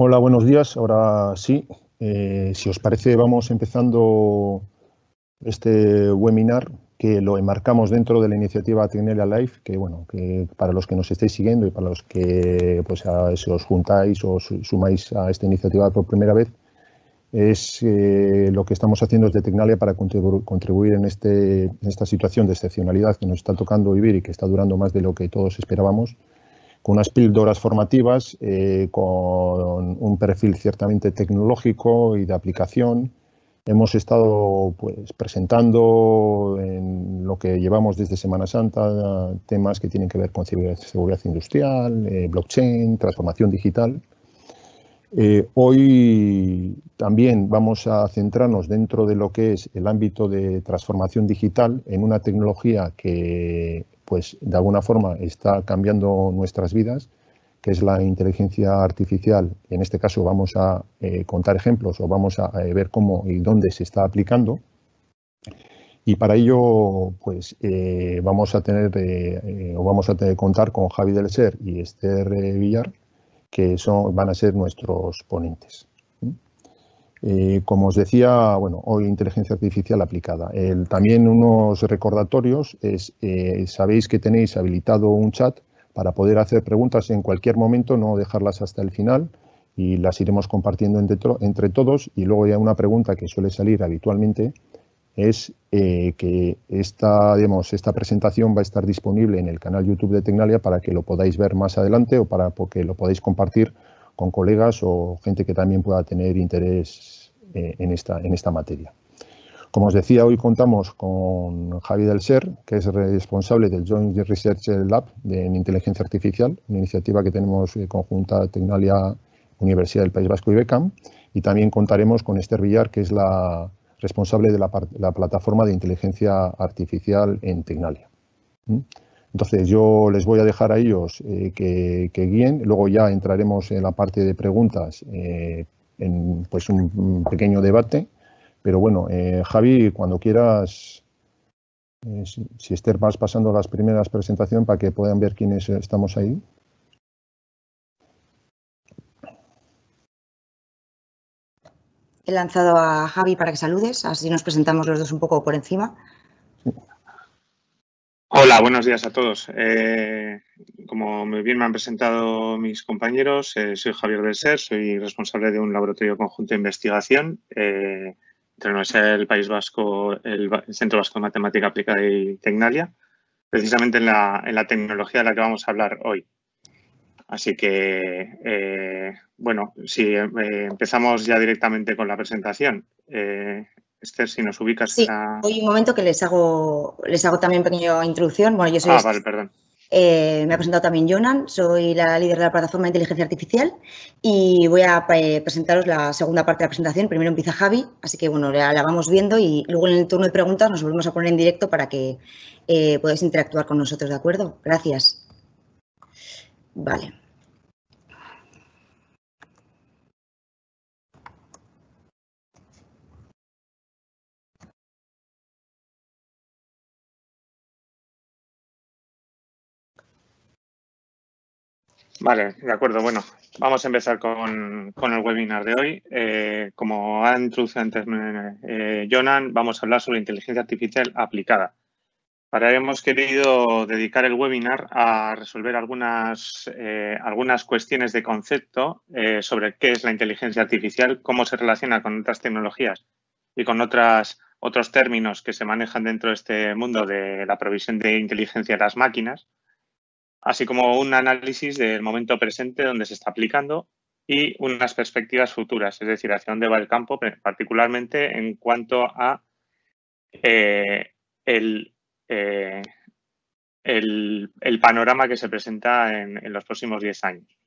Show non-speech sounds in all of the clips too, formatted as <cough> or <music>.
Hola, buenos días. Ahora sí, eh, si os parece, vamos empezando este webinar que lo enmarcamos dentro de la iniciativa Tecnelia Live, que bueno, que para los que nos estéis siguiendo y para los que pues os juntáis o sumáis a esta iniciativa por primera vez, es eh, lo que estamos haciendo desde Tecnalia para contribuir en, este, en esta situación de excepcionalidad que nos está tocando vivir y que está durando más de lo que todos esperábamos con unas píldoras formativas, eh, con un perfil ciertamente tecnológico y de aplicación. Hemos estado pues, presentando en lo que llevamos desde Semana Santa temas que tienen que ver con seguridad industrial, eh, blockchain, transformación digital. Eh, hoy también vamos a centrarnos dentro de lo que es el ámbito de transformación digital en una tecnología que pues de alguna forma está cambiando nuestras vidas, que es la inteligencia artificial. En este caso vamos a eh, contar ejemplos o vamos a, eh, ver cómo y dónde se está aplicando. Y para ello, pues eh, vamos a tener o vamos a contar con Javi del Ser y Esther Villar, que son, van a ser nuestros ponentes. Eh, como os decía, bueno, hoy inteligencia artificial aplicada. también unos recordatorios, es, eh, sabéis que tenéis habilitado un chat para poder hacer preguntas en cualquier momento, no dejarlas hasta el final y las iremos compartiendo entre, todos. Y luego ya una pregunta que suele salir habitualmente es eh, que esta, digamos, esta presentación va a estar disponible en el canal YouTube de Tecnalia para que lo podáis ver más adelante o para que lo podáis compartir con colegas o gente que también pueda tener interés eh, en, esta, en esta materia. Como os decía, hoy contamos con Javi del Ser, que es responsable del Joint Research Lab en Inteligencia Artificial, una iniciativa que tenemos eh, conjunta Tecnalia Universidad del País Vasco y BECAM, y también contaremos con Esther Villar, que es la responsable de la, la plataforma de inteligencia artificial en Tecnalia. ¿Mm? Entonces yo les voy a dejar a ellos eh, que, guíen, luego ya entraremos en la parte de preguntas, eh, en pues un, pequeño debate, pero bueno, eh, Javi, cuando quieras, si, si, Esther vas pasando las primeras presentaciones para que puedan ver quiénes estamos ahí. He lanzado a Javi para que saludes, así nos presentamos los dos un poco por encima. Hola, buenos días a todos. Eh, como muy bien me han presentado mis compañeros, eh, soy Javier del Ser, soy responsable de un laboratorio conjunto de investigación eh, entre del País Vasco, el, Centro Vasco de Matemática Aplicada y Tecnalia, precisamente en la, en la tecnología de la que vamos a hablar hoy. Así que, bueno, si empezamos ya directamente con la presentación. Esther, si nos ubicas. Sí, hoy un momento que les hago, les hago también pequeña introducción. Bueno, yo soy. Ah, vale, perdón. Eh, me ha presentado también Jonan, soy la líder de la plataforma de inteligencia artificial y voy a eh, presentaros la segunda parte de la presentación. Primero empieza Javi, así que bueno, la, vamos viendo y luego en el turno de preguntas nos volvemos a poner en directo para que eh, podáis interactuar con nosotros, ¿de acuerdo? Gracias. Vale. Vale, de acuerdo. Bueno, vamos a empezar con, el webinar de hoy. Eh, como ha introducido antes eh, Jonan, vamos a hablar sobre inteligencia artificial aplicada. Para ello hemos querido dedicar el webinar a resolver algunas, eh, algunas cuestiones de concepto sobre qué es la inteligencia artificial, cómo se relaciona con otras tecnologías y con otras, otros términos que se manejan dentro de este mundo de la provisión de inteligencia a las máquinas así como un análisis del momento presente donde se está aplicando y unas perspectivas futuras, es decir, hacia dónde va el campo, particularmente en cuanto a eh, eh, el, el, panorama que se presenta en, en los próximos 10 años.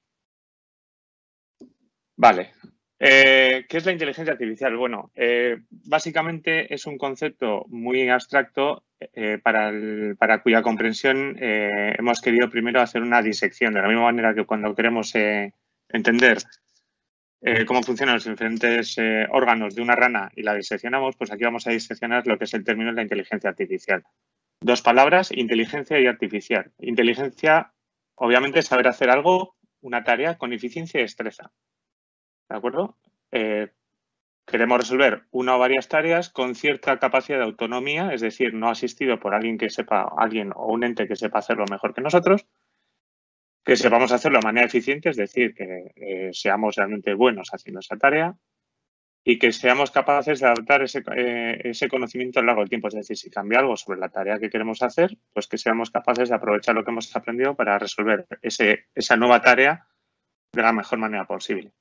Vale, eh, ¿Qué es la inteligencia artificial? Bueno, eh, básicamente es un concepto muy abstracto eh, para, para, cuya comprensión hemos querido primero hacer una disección, de la misma manera que cuando queremos entender cómo funcionan los diferentes órganos de una rana y la diseccionamos, pues aquí vamos a diseccionar lo que es el término de la inteligencia artificial. Dos palabras, inteligencia y artificial. Inteligencia, obviamente, es saber hacer algo, una tarea con eficiencia y destreza. ¿De acuerdo? Eh, queremos resolver una o varias tareas con cierta capacidad de autonomía, es decir, no asistido por alguien que sepa, alguien o un ente que sepa hacerlo mejor que nosotros, que sepamos hacerlo de manera eficiente, es decir, que eh, seamos realmente buenos haciendo esa tarea y que seamos capaces de adaptar ese, eh, ese, conocimiento a lo largo del tiempo. Es decir, si cambia algo sobre la tarea que queremos hacer, pues que seamos capaces de aprovechar lo que hemos aprendido para resolver esa nueva tarea de la mejor manera posible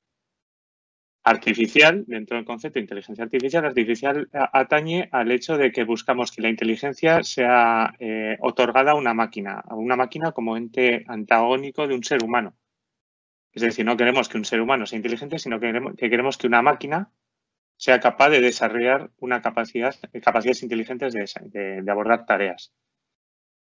artificial, dentro del concepto de inteligencia artificial, artificial atañe al hecho de que buscamos que la inteligencia sea eh, otorgada a una máquina, a una máquina como ente antagónico de un ser humano. Es decir, no queremos que un ser humano sea inteligente, sino que queremos que, queremos que una máquina sea capaz de desarrollar una capacidad, capacidades inteligentes de abordar tareas.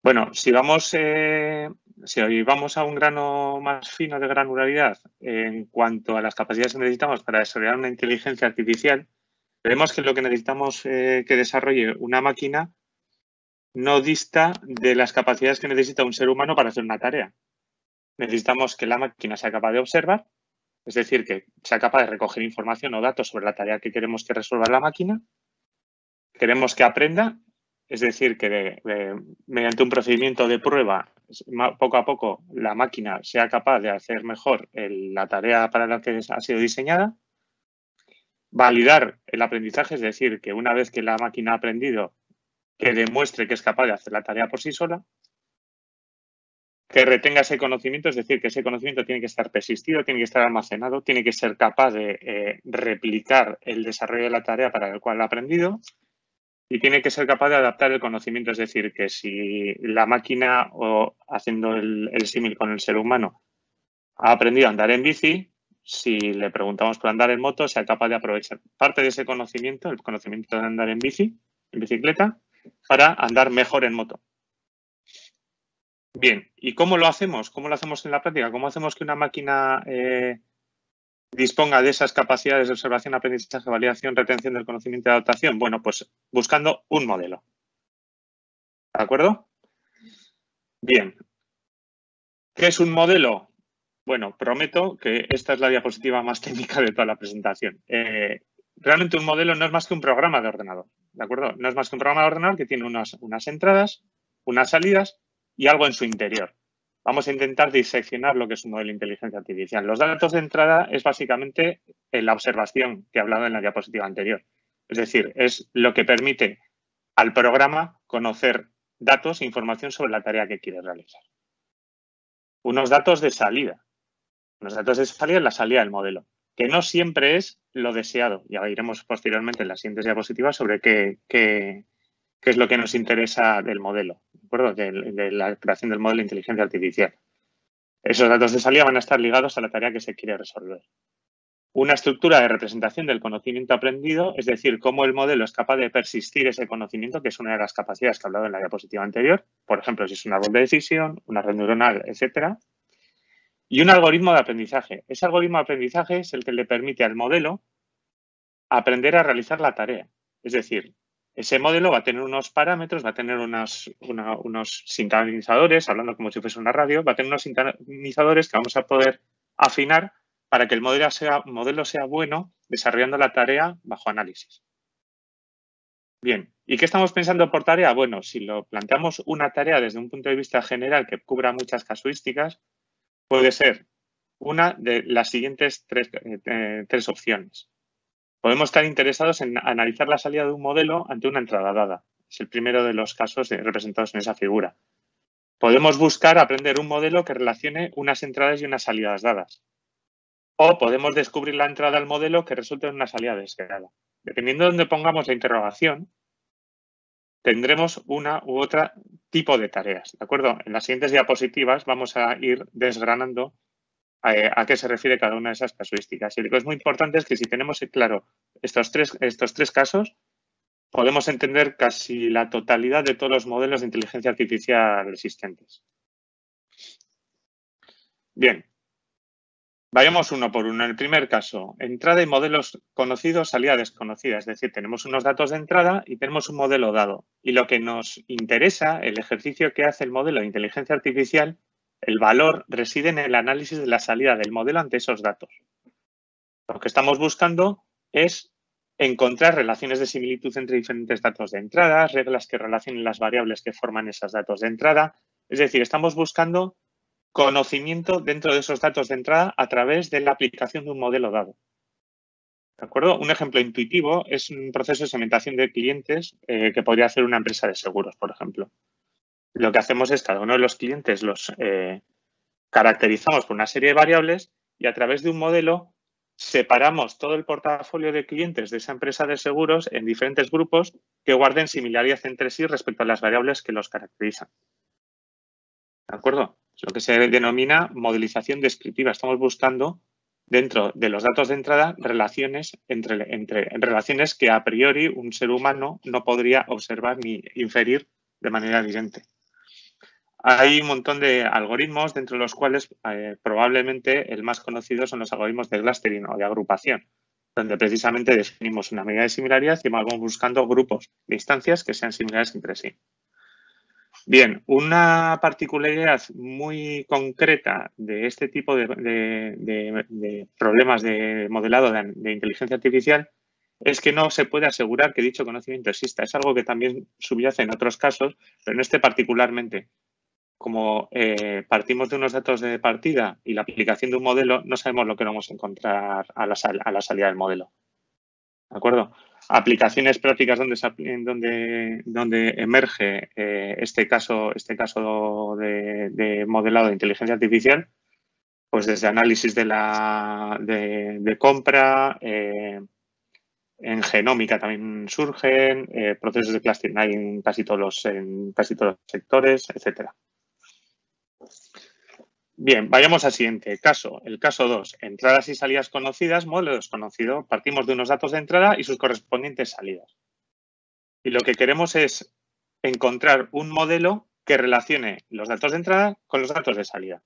Bueno, si vamos, eh, si vamos a un grano más fino de granularidad en cuanto a las capacidades que necesitamos para desarrollar una inteligencia artificial, vemos que lo que necesitamos eh, que desarrolle una máquina no dista de las capacidades que necesita un ser humano para hacer una tarea. Necesitamos que la máquina sea capaz de observar, es decir, que sea capaz de recoger información o datos sobre la tarea que queremos que resuelva la máquina. Queremos que aprenda es decir, que mediante un procedimiento de prueba, poco a poco la máquina sea capaz de hacer mejor la tarea para la que ha sido diseñada. Validar el aprendizaje, es decir, que una vez que la máquina ha aprendido, que demuestre que es capaz de hacer la tarea por sí sola. Que retenga ese conocimiento, es decir, que ese conocimiento tiene que estar persistido, tiene que estar almacenado, tiene que ser capaz de eh, replicar el desarrollo de la tarea para el cual ha aprendido y tiene que ser capaz de adaptar el conocimiento. Es decir, que si la máquina, o haciendo el, símil con el ser humano, ha aprendido a andar en bici, si le preguntamos por andar en moto, sea capaz de aprovechar parte de ese conocimiento, el conocimiento de andar en bici, en bicicleta, para andar mejor en moto. Bien, ¿y cómo lo hacemos? ¿Cómo lo hacemos en la práctica? ¿Cómo hacemos que una máquina eh, disponga de esas capacidades de observación, aprendizaje, validación, retención del conocimiento y adaptación? Bueno, pues buscando un modelo. ¿De acuerdo? Bien. ¿Qué es un modelo? Bueno, prometo que esta es la diapositiva más técnica de toda la presentación. Eh, realmente un modelo no es más que un programa de ordenador, ¿de acuerdo? No es más que un programa de ordenador que tiene unas, unas entradas, unas salidas y algo en su interior vamos a intentar diseccionar lo que es un modelo de inteligencia artificial. Los datos de entrada es básicamente la observación que he hablado en la diapositiva anterior. Es decir, es lo que permite al programa conocer datos e información sobre la tarea que quiere realizar. Unos datos de salida. Unos datos de salida es la salida del modelo, que no siempre es lo deseado. Ya iremos posteriormente en las siguientes diapositivas sobre qué es lo que nos interesa del modelo de, la creación del modelo de inteligencia artificial. Esos datos de salida van a estar ligados a la tarea que se quiere resolver. Una estructura de representación del conocimiento aprendido, es decir, cómo el modelo es capaz de persistir ese conocimiento, que es una de las capacidades que he hablado en la diapositiva anterior, por ejemplo, si es un árbol de decisión, una red neuronal, etcétera. Y un algoritmo de aprendizaje. Ese algoritmo de aprendizaje es el que le permite al modelo aprender a realizar la tarea. Es decir, ese modelo va a tener unos parámetros, va a tener unos sintonizadores, hablando como si fuese una radio, va a tener unos sintonizadores que vamos a poder afinar para que el modelo sea, modelo sea bueno desarrollando la tarea bajo análisis. Bien, ¿y qué estamos pensando por tarea? Bueno, si lo planteamos una tarea desde un punto de vista general que cubra muchas casuísticas, puede ser una de las siguientes tres eh, opciones. Podemos estar interesados en analizar la salida de un modelo ante una entrada dada. Es el primero de los casos representados en esa figura. Podemos buscar aprender un modelo que relacione unas entradas y unas salidas dadas. O podemos descubrir la entrada al modelo que resulte en una salida deseada. Dependiendo de dónde pongamos la interrogación, tendremos una u otra tipo de tareas. ¿De acuerdo? En las siguientes diapositivas vamos a ir desgranando a, qué se refiere cada una de esas casuísticas. Y lo que es muy importante es que si tenemos claro estos tres, estos tres casos, podemos entender casi la totalidad de todos los modelos de inteligencia artificial existentes. Bien, vayamos uno por uno. En el primer caso, entrada y modelos conocidos, salida desconocida. Es decir, tenemos unos datos de entrada y tenemos un modelo dado. Y lo que nos interesa, el ejercicio que hace el modelo de inteligencia artificial, el valor reside en el análisis de la salida del modelo ante esos datos. Lo que estamos buscando es encontrar relaciones de similitud entre diferentes datos de entrada, reglas que relacionen las variables que forman esos datos de entrada. Es decir, estamos buscando conocimiento dentro de esos datos de entrada a través de la aplicación de un modelo dado. ¿De acuerdo? Un ejemplo intuitivo es un proceso de segmentación de clientes eh, que podría hacer una empresa de seguros, por ejemplo. Lo que hacemos es cada uno de los clientes los eh, caracterizamos por una serie de variables y a través de un modelo separamos todo el portafolio de clientes de esa empresa de seguros en diferentes grupos que guarden similaridad entre sí respecto a las variables que los caracterizan. ¿De acuerdo? Es lo que se denomina modelización descriptiva. Estamos buscando dentro de los datos de entrada relaciones entre, entre relaciones que a priori un ser humano no podría observar ni inferir de manera evidente. Hay un montón de algoritmos dentro de los cuales eh, probablemente el más conocido son los algoritmos de clustering o de agrupación, donde precisamente definimos una medida de similaridad y vamos buscando grupos de instancias que sean similares entre sí. Bien, una particularidad muy concreta de este tipo de, problemas de modelado de, inteligencia artificial es que no se puede asegurar que dicho conocimiento exista. Es algo que también subyace en otros casos, pero en este particularmente como eh, partimos de unos datos de partida y la aplicación de un modelo, no sabemos lo que vamos a encontrar a la, salida del modelo. ¿De acuerdo? Aplicaciones prácticas donde, emerge eh, este caso, este caso de, modelado de inteligencia artificial, pues desde análisis de, la, de, compra, eh, en genómica también surgen, procesos de clustering en casi todos los, en casi todos los sectores, etcétera. Bien, vayamos al siguiente caso. El caso 2. Entradas y salidas conocidas, modelo desconocido. Partimos de unos datos de entrada y sus correspondientes salidas. Y lo que queremos es encontrar un modelo que relacione los datos de entrada con los datos de salida.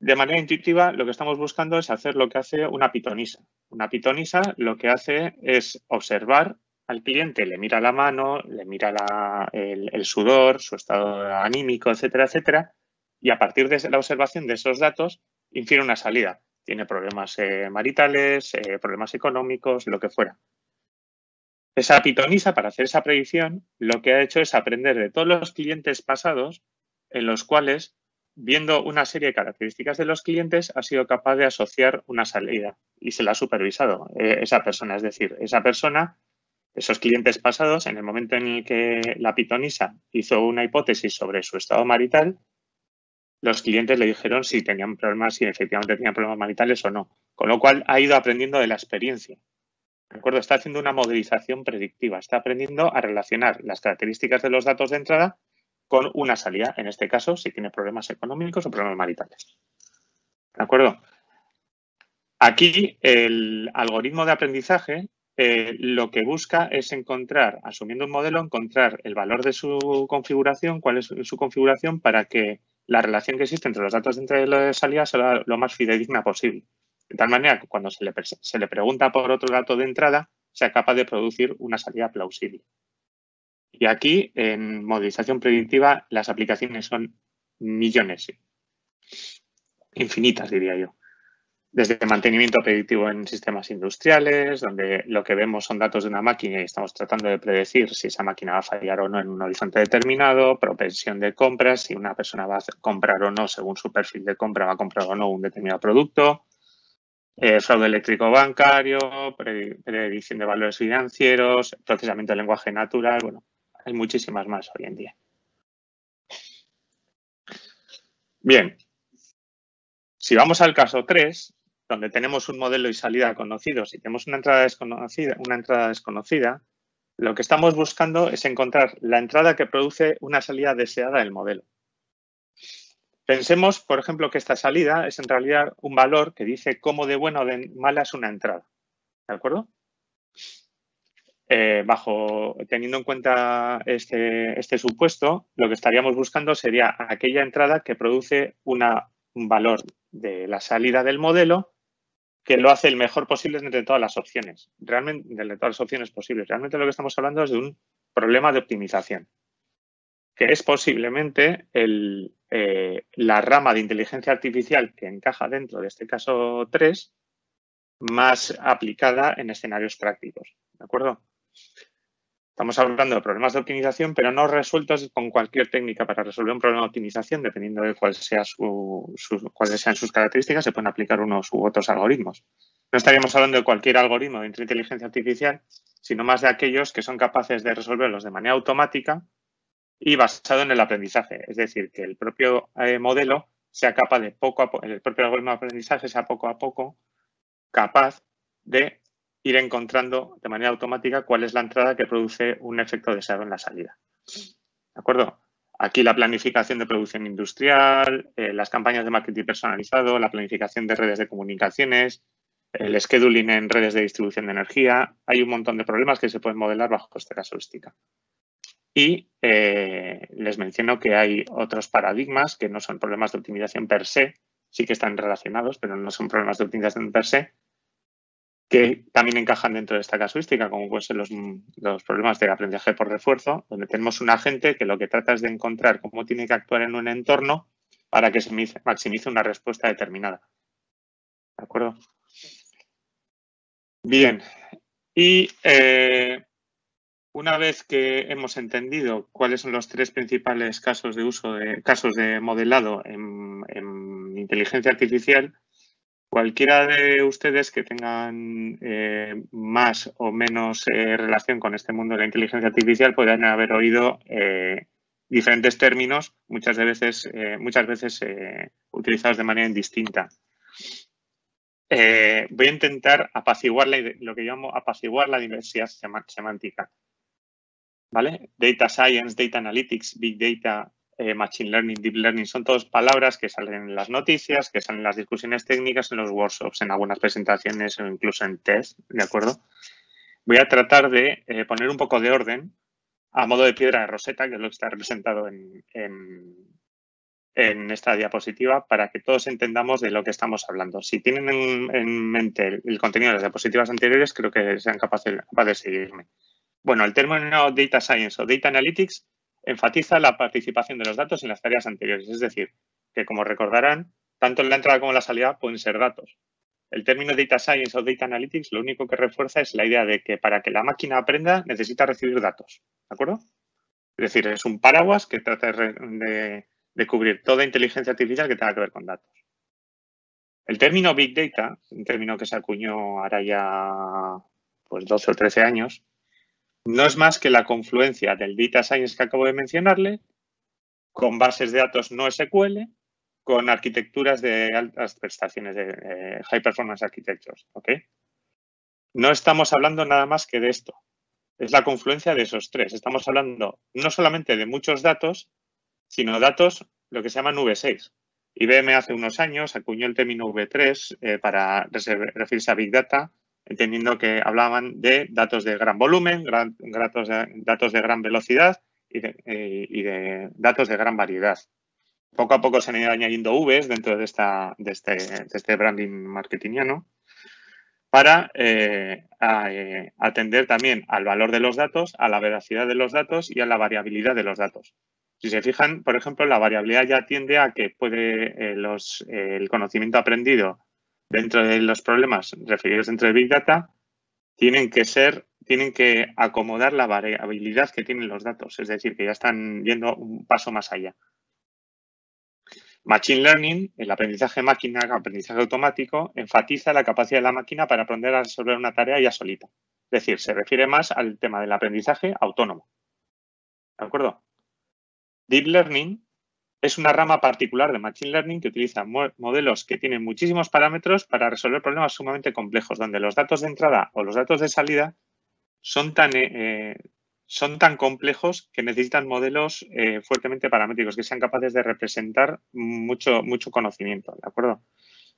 De manera intuitiva, lo que estamos buscando es hacer lo que hace una pitonisa. Una pitonisa lo que hace es observar al cliente, le mira la mano, le mira el sudor, su estado anímico, etcétera, etcétera, y a partir de la observación de esos datos infiere una salida. Tiene problemas eh, maritales, eh, problemas económicos, lo que fuera. Esa pitonisa, para hacer esa predicción, lo que ha hecho es aprender de todos los clientes pasados en los cuales, viendo una serie de características de los clientes, ha sido capaz de asociar una salida y se la ha supervisado eh, esa persona. Es decir, esa persona, esos clientes pasados, en el momento en el que la pitonisa hizo una hipótesis sobre su estado marital, los clientes le dijeron si tenían problemas, si efectivamente tenían problemas maritales o no. Con lo cual ha ido aprendiendo de la experiencia. ¿De acuerdo? Está haciendo una modelización predictiva. Está aprendiendo a relacionar las características de los datos de entrada con una salida. En este caso, si tiene problemas económicos o problemas maritales. ¿De acuerdo? Aquí el algoritmo de aprendizaje eh, lo que busca es encontrar, asumiendo un modelo, encontrar el valor de su configuración, cuál es su configuración para que la relación que existe entre los datos de entrada y de salida sea lo más fidedigna posible. De tal manera que cuando se le, se le pregunta por otro dato de entrada, sea capaz de producir una salida plausible. Y aquí, en modelización predictiva, las aplicaciones son millones, infinitas, diría yo desde mantenimiento predictivo en sistemas industriales, donde lo que vemos son datos de una máquina y estamos tratando de predecir si esa máquina va a fallar o no en un horizonte determinado, propensión de compras, si una persona va a comprar o no según su perfil de compra, va a comprar o no un determinado producto, eh, fraude eléctrico bancario, predicción de valores financieros, procesamiento de lenguaje natural, bueno, hay muchísimas más hoy en día. Bien, si vamos al caso 3, donde tenemos un modelo y salida conocidos y tenemos una entrada desconocida, una entrada desconocida, lo que estamos buscando es encontrar la entrada que produce una salida deseada del modelo. Pensemos, por ejemplo, que esta salida es en realidad un valor que dice cómo de buena o de mala es una entrada. ¿De acuerdo? Eh, bajo, teniendo en cuenta este, este, supuesto, lo que estaríamos buscando sería aquella entrada que produce una, un valor de la salida del modelo que lo hace el mejor posible entre todas las opciones. Realmente, de todas las opciones posibles. Realmente lo que estamos hablando es de un problema de optimización, que es posiblemente eh, la rama de inteligencia artificial que encaja dentro de este caso 3, más aplicada en escenarios prácticos. ¿De acuerdo? Estamos hablando de problemas de optimización, pero no resueltos con cualquier técnica para resolver un problema de optimización, dependiendo de cuáles sean sus características, se pueden aplicar unos u otros algoritmos. No estaríamos hablando de cualquier algoritmo de inteligencia artificial, sino más de aquellos que son capaces de resolverlos de manera automática y basado en el aprendizaje. Es decir, que el propio eh, modelo sea capaz de poco a poco, el propio algoritmo de aprendizaje sea poco a poco capaz de ir encontrando de manera automática cuál es la entrada que produce un efecto deseado en la salida. ¿De acuerdo? Aquí la planificación de producción industrial, eh, las campañas de marketing personalizado, la planificación de redes de comunicaciones, el scheduling en redes de distribución de energía. Hay un montón de problemas que se pueden modelar bajo esta casuística. Y eh, les menciono que hay otros paradigmas que no son problemas de optimización per se, sí que están relacionados, pero no son problemas de optimización per se, que también encajan dentro de esta casuística, como pueden ser los, problemas de aprendizaje por refuerzo, donde tenemos un agente que lo que trata es de encontrar cómo tiene que actuar en un entorno para que se maximice una respuesta determinada. ¿De acuerdo? Bien. Y eh, una vez que hemos entendido cuáles son los tres principales casos de uso de casos de modelado en inteligencia artificial, Cualquiera de ustedes que tengan eh, más o menos eh, relación con este mundo de la inteligencia artificial pueden haber oído eh, diferentes términos, muchas veces, muchas veces utilizados de manera indistinta. voy a intentar apaciguar lo que llamo apaciguar la diversidad semántica. ¿Vale? Data Science, Data Analytics, Big Data, eh, Machine Learning, Deep Learning, son todas palabras que salen en las noticias, que salen en las discusiones técnicas, en los workshops, en algunas presentaciones o incluso en test, ¿de acuerdo? Voy a tratar de eh, poner un poco de orden a modo de piedra de roseta, que es lo que está representado en, en, esta diapositiva, para que todos entendamos de lo que estamos hablando. Si tienen en, mente el, contenido de las diapositivas anteriores, creo que sean capaces, capaces de seguirme. Bueno, el término Data Science o Data Analytics enfatiza la participación de los datos en las tareas anteriores. Es decir, que como recordarán, tanto en la entrada como en la salida pueden ser datos. El término Data Science o Data Analytics lo único que refuerza es la idea de que para que la máquina aprenda necesita recibir datos. ¿De acuerdo? Es decir, es un paraguas que trata de, cubrir toda inteligencia artificial que tenga que ver con datos. El término Big Data, un término que se acuñó ahora ya pues 12 o 13 años, no es más que la confluencia del Data Science que acabo de mencionarle con bases de datos no SQL, con arquitecturas de altas prestaciones de High Performance Architectures. No estamos hablando nada más que de esto. Es la confluencia de esos tres. Estamos hablando no solamente de muchos datos, sino datos, lo que se llama V6. IBM hace unos años acuñó el término V3 eh, para referirse a Big Data entendiendo que hablaban de datos de gran volumen, datos, de, gran velocidad eh, y de, datos de gran variedad. Poco a poco se han ido añadiendo Vs dentro de, este, este branding marketingiano para eh, eh, atender también al valor de los datos, a la veracidad de los datos y a la variabilidad de los datos. Si se fijan, por ejemplo, la variabilidad ya tiende a que puede el conocimiento aprendido dentro de los problemas referidos dentro de Big Data tienen que ser, tienen que acomodar la variabilidad que tienen los datos, es decir, que ya están yendo un paso más allá. Machine Learning, el aprendizaje máquina, aprendizaje automático, enfatiza la capacidad de la máquina para aprender a resolver una tarea ya solita. Es decir, se refiere más al tema del aprendizaje autónomo. ¿De acuerdo? Deep Learning es una rama particular de Machine Learning que utiliza modelos que tienen muchísimos parámetros para resolver problemas sumamente complejos, donde los datos de entrada o los datos de salida son tan, eh, eh, son tan complejos que necesitan modelos eh, fuertemente paramétricos, que sean capaces de representar mucho, mucho conocimiento, ¿de acuerdo?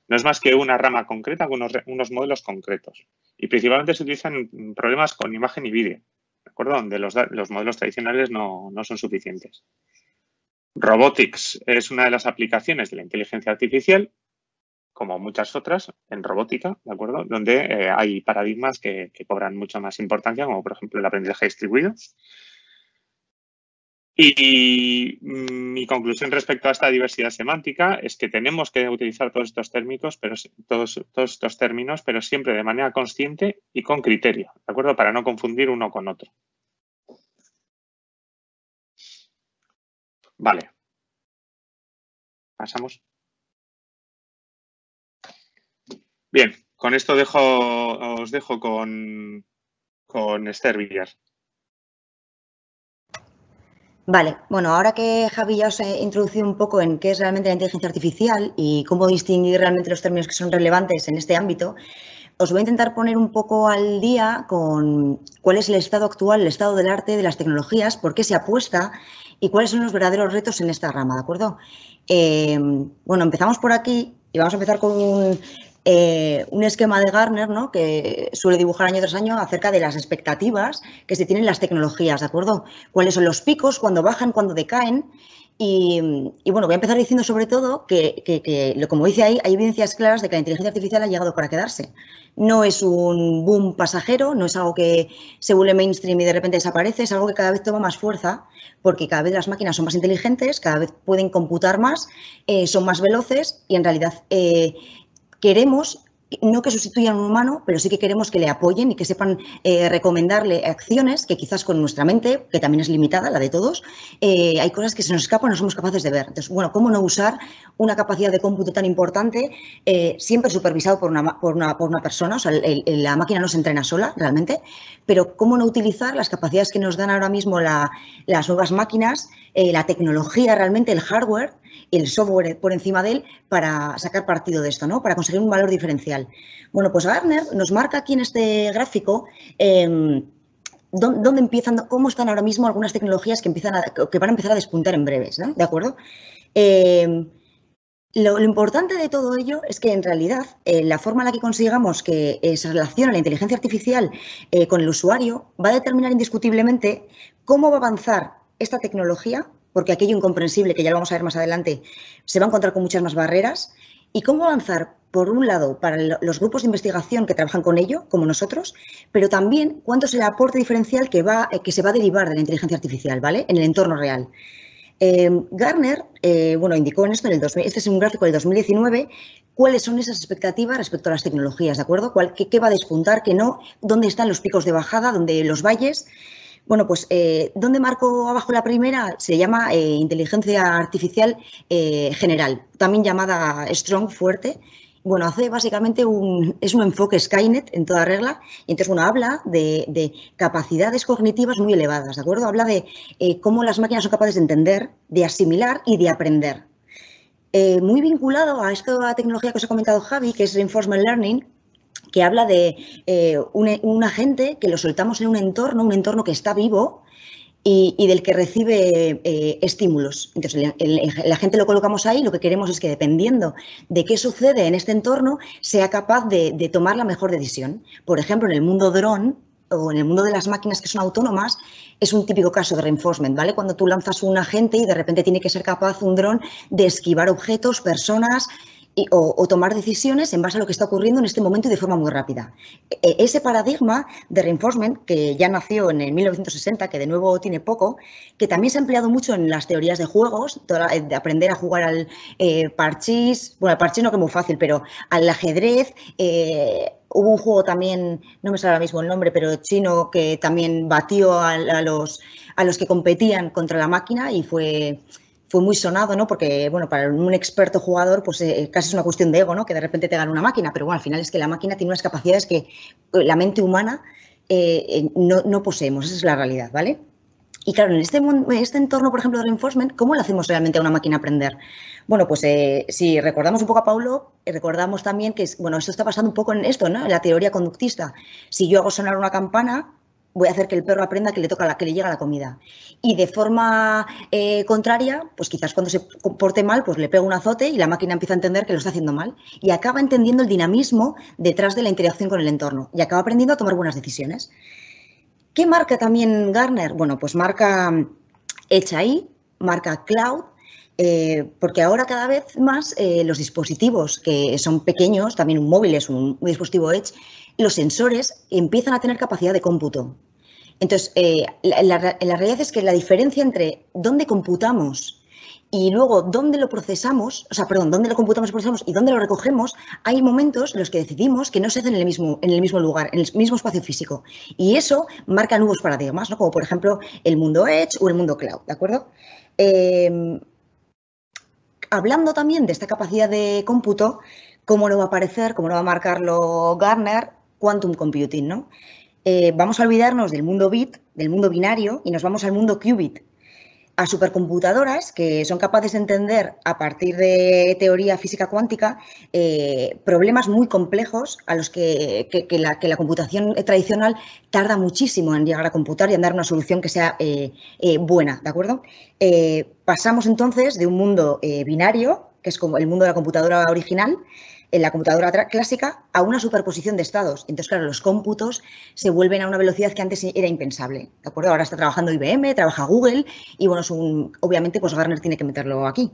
No es más que una rama concreta con unos, modelos concretos. Y principalmente se utilizan problemas con imagen y vídeo, ¿de acuerdo? Donde los, modelos tradicionales no son suficientes. Robotics es una de las aplicaciones de la inteligencia artificial, como muchas otras en robótica, ¿de acuerdo? Donde eh, hay paradigmas que, cobran mucha más importancia, como por ejemplo el aprendizaje distribuido. Y mi conclusión respecto a esta diversidad semántica es que tenemos que utilizar todos estos términos, pero todos estos términos, pero siempre de manera consciente y con criterio, ¿de acuerdo? Para no confundir uno con otro. Vale. Pasamos. Bien, con esto dejo, os dejo con, con Esther Villar. Vale, bueno, ahora que Javi ya os ha introducido un poco en qué es realmente la inteligencia artificial y cómo distinguir realmente los términos que son relevantes en este ámbito, os voy a intentar poner un poco al día con cuál es el estado actual, el estado del arte, de las tecnologías, por qué se apuesta y cuáles son los verdaderos retos en esta rama, ¿de acuerdo? Eh, bueno, empezamos por aquí y vamos a empezar con un, eh, un esquema de Garner ¿no? que suele dibujar año tras año acerca de las expectativas que se tienen las tecnologías, ¿de acuerdo? Cuáles son los picos, cuándo bajan, cuándo decaen. Y, bueno, voy a empezar diciendo sobre todo que, que, como dice ahí, hay evidencias claras de que la inteligencia artificial ha llegado para quedarse. No es un boom pasajero, no es algo que se vuelve mainstream y de repente desaparece, es algo que cada vez toma más fuerza porque cada vez las máquinas son más inteligentes, cada vez pueden computar más, eh, son más veloces y en realidad eh, queremos no que sustituyan a un humano, pero sí que queremos que le apoyen y que sepan eh, recomendarle acciones que quizás con nuestra mente, que también es limitada, la de todos, eh, hay cosas que se nos escapan y no somos capaces de ver. Entonces, bueno, ¿cómo no usar una capacidad de cómputo tan importante, eh, siempre supervisado por una, por una, por una persona? O sea, la máquina no se entrena sola, realmente, pero ¿cómo no utilizar las capacidades que nos dan ahora mismo las nuevas máquinas, la tecnología realmente, el hardware, el software por encima de él para sacar partido de esto, ¿no? Para conseguir un valor diferencial. Bueno, pues Gartner nos marca aquí en este gráfico em, dónde, empiezan, cómo están ahora mismo algunas tecnologías que, empiezan que van a empezar a despuntar en breves, ¿no? ¿De acuerdo? Em, lo, importante de todo ello es que en realidad eh, la forma en la que consigamos que eh, se relacione la inteligencia artificial eh, con el usuario va a determinar indiscutiblemente cómo va a avanzar esta tecnología porque aquello incomprensible, que ya lo vamos a ver más adelante, se va a encontrar con muchas más barreras. ¿Y cómo avanzar, por un lado, para los grupos de investigación que trabajan con ello, como nosotros, pero también cuánto es el aporte diferencial que, va, que se va a derivar de la inteligencia artificial, ¿vale? En el entorno real. Eh, Garner, eh, bueno, indicó en esto, en el este es un gráfico del 2019, cuáles son esas expectativas respecto a las tecnologías, ¿de acuerdo? qué, qué, va a despuntar, qué no, dónde están los picos de bajada, dónde los valles, bueno, pues, eh, ¿dónde marco abajo la primera? Se llama eh, inteligencia artificial eh, general, también llamada strong, fuerte. Bueno, hace básicamente un, es un enfoque Skynet en toda regla y entonces, bueno, habla de, capacidades cognitivas muy elevadas, ¿de acuerdo? Habla de cómo las máquinas son capaces de entender, de asimilar y de aprender. muy vinculado a esta tecnología que os ha comentado Javi, que es Reinforcement Learning, que habla de eh, un, agente que lo soltamos en un entorno, un entorno que está vivo y, del que recibe eh, estímulos. Entonces, el, agente lo colocamos ahí, lo que queremos es que dependiendo de qué sucede en este entorno, sea capaz de, de tomar la mejor decisión. Por ejemplo, en el mundo dron, o en el mundo de las máquinas que son autónomas, es un típico caso de reinforcement, ¿vale? Cuando tú lanzas un agente y de repente tiene que ser capaz un dron de esquivar objetos, personas, o, tomar decisiones en base a lo que está ocurriendo en este momento y de forma muy rápida. E, ese paradigma de reinforcement, que ya nació en el 1960, que de nuevo tiene poco, que también se ha empleado mucho en las teorías de juegos, de aprender a jugar al eh, parchís, bueno, al parchís no que es muy fácil, pero al ajedrez, eh, hubo un juego también, no me sale ahora mismo el nombre, pero chino, que también batió a, los, a los que competían contra la máquina y fue fue muy sonado, ¿no? Porque, bueno, para un experto jugador, pues eh, casi es una cuestión de ego, ¿no? Que de repente te gane una máquina, pero bueno, al final es que la máquina tiene unas capacidades que eh, la mente humana eh, no, poseemos, esa es la realidad, ¿vale? Y claro, en este, este entorno, por ejemplo, de reinforcement, ¿cómo le hacemos realmente a una máquina aprender? Bueno, pues si recordamos un poco a Paulo, recordamos también que, bueno, esto está pasando un poco en esto, ¿no? En la teoría conductista. Si yo hago sonar una campana, voy a hacer que el perro aprenda que le toca la, que le llega la comida. Y de forma eh, contraria, pues quizás cuando se comporte mal, pues le pego un azote y la máquina empieza a entender que lo está haciendo mal. Y acaba entendiendo el dinamismo detrás de la interacción con el entorno. Y acaba aprendiendo a tomar buenas decisiones. ¿Qué marca también Garner? Bueno, pues marca HI, marca Cloud, eh, porque ahora cada vez más eh, los dispositivos que son pequeños, también un móvil es un dispositivo Edge, los sensores empiezan a tener capacidad de cómputo. Entonces, eh, la, realidad es que la diferencia entre dónde computamos y luego dónde lo procesamos, o sea, perdón, dónde lo computamos y procesamos y dónde lo recogemos, hay momentos en los que decidimos que no se hacen en el mismo, en el mismo lugar, en el mismo espacio físico. Y eso marca nuevos paradigmas, ¿no? Como por ejemplo el mundo Edge o el mundo Cloud, ¿de acuerdo? Hablando también de esta capacidad de cómputo, ¿cómo no va a aparecer, cómo no va a marcarlo Garner, Quantum Computing, ¿no? Eh, vamos a olvidarnos del mundo bit, del mundo binario, y nos vamos al mundo qubit, a supercomputadoras que son capaces de entender a partir de teoría física cuántica eh, problemas muy complejos a los que, la, computación tradicional tarda muchísimo en llegar a computar y en dar una solución que sea eh, eh, buena, ¿de acuerdo? pasamos entonces de un mundo binario, que es como el mundo de la computadora original, en la computadora clásica a una superposición de estados. Entonces, claro, los cómputos se vuelven a una velocidad que antes era impensable. ¿De acuerdo? Ahora está trabajando IBM, trabaja Google y, bueno, obviamente, pues Garner tiene que meterlo aquí.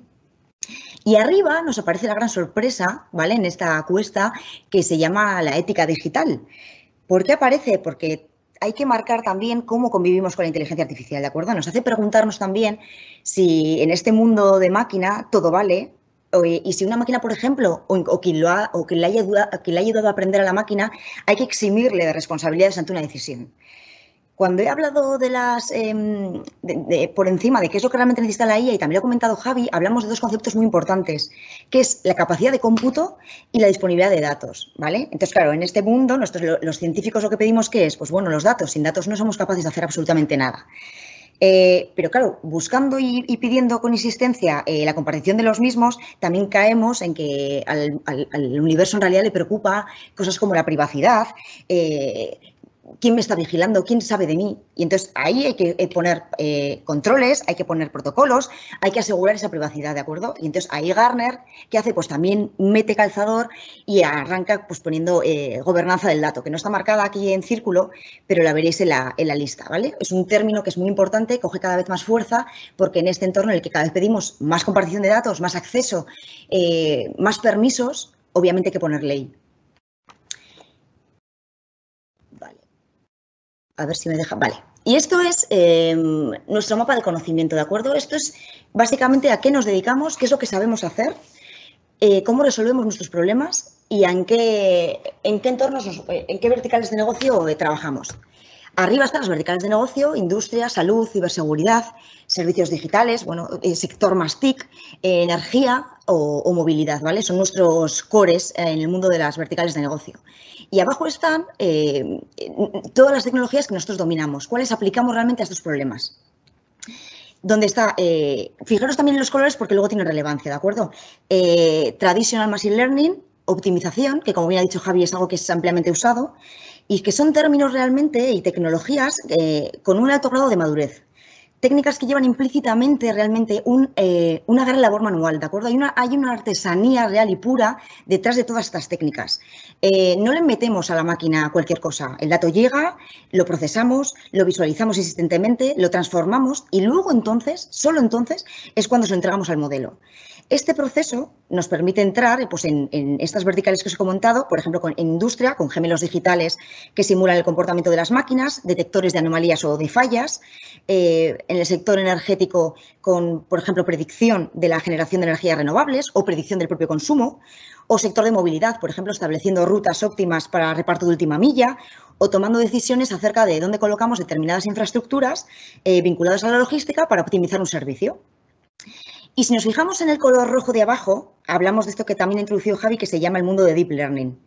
Y arriba nos aparece la gran sorpresa, ¿vale? En esta cuesta que se llama la ética digital. ¿Por qué aparece? Porque hay que marcar también cómo convivimos con la inteligencia artificial, ¿de acuerdo? Nos hace preguntarnos también si en este mundo de máquina todo vale y si una máquina, por ejemplo, o, quien, lo ha, o quien, le haya ayudado a aprender a la máquina, hay que eximirle de responsabilidades ante una decisión. Cuando he hablado de las, em, por encima de qué es lo que realmente necesita la IA, y también lo ha comentado Javi, hablamos de dos conceptos muy importantes, que es la capacidad de cómputo y la disponibilidad de datos, ¿vale? Entonces, claro, en este mundo, nosotros, los científicos lo que pedimos, ¿qué es? Pues bueno, los datos. Sin datos no somos capaces de hacer absolutamente nada. Eh, pero claro, buscando y, pidiendo con insistencia eh, la comparación de los mismos, también caemos en que al, universo en realidad le preocupa cosas como la privacidad, eh, quién me está vigilando, quién sabe de mí. Y entonces ahí hay que eh, poner eh, controles, hay que poner protocolos, hay que asegurar esa privacidad, ¿de acuerdo? Y entonces ahí Garner, ¿qué hace? Pues también mete calzador y arranca pues poniendo eh, gobernanza del dato, que no está marcada aquí en círculo, pero la veréis en la, en la lista, ¿vale? Es un término que es muy importante, coge cada vez más fuerza, porque en este entorno en el que cada vez pedimos más compartición de datos, más acceso, más permisos, obviamente hay que poner ley. A ver si me deja. Vale. Y esto es em, nuestro mapa de conocimiento, ¿de acuerdo? Esto es básicamente a qué nos dedicamos, qué es lo que sabemos hacer, eh, cómo resolvemos nuestros problemas y en qué, en qué entornos, en qué verticales de negocio eh, trabajamos. Arriba están las verticales de negocio, industria, salud, ciberseguridad, servicios digitales, bueno, eh, sector más TIC, energía o, movilidad, ¿vale? Son nuestros cores en el mundo de las verticales de negocio. Y abajo están eh, todas las tecnologías que nosotros dominamos, cuáles aplicamos realmente a estos problemas. Donde está, eh, fijaros también en los colores porque luego tienen relevancia, ¿de acuerdo? Eh, traditional Machine Learning, optimización, que como bien ha dicho Javi es algo que es ampliamente usado, y que son términos realmente y tecnologías con un alto grado de madurez técnicas que llevan implícitamente realmente eh, una gran labor manual, ¿de acuerdo? Hay una, hay una artesanía real y pura detrás de todas estas técnicas. Eh, no le metemos a la máquina cualquier cosa. El dato llega, lo procesamos, lo visualizamos insistentemente, lo transformamos y luego entonces, solo entonces, es cuando se lo entregamos al modelo. Este proceso nos permite entrar pues, en, estas verticales que os he comentado, por ejemplo, en industria, con gemelos digitales que simulan el comportamiento de las máquinas, detectores de anomalías o de fallas, eh, en el sector energético con, por ejemplo, predicción de la generación de energías renovables o predicción del propio consumo, o sector de movilidad, por ejemplo, estableciendo rutas óptimas para reparto de última milla o tomando decisiones acerca de dónde colocamos determinadas infraestructuras eh, vinculadas a la logística para optimizar un servicio. Y si nos fijamos en el color rojo de abajo, hablamos de esto que también introducido Javi, que se llama el mundo de Deep Learning.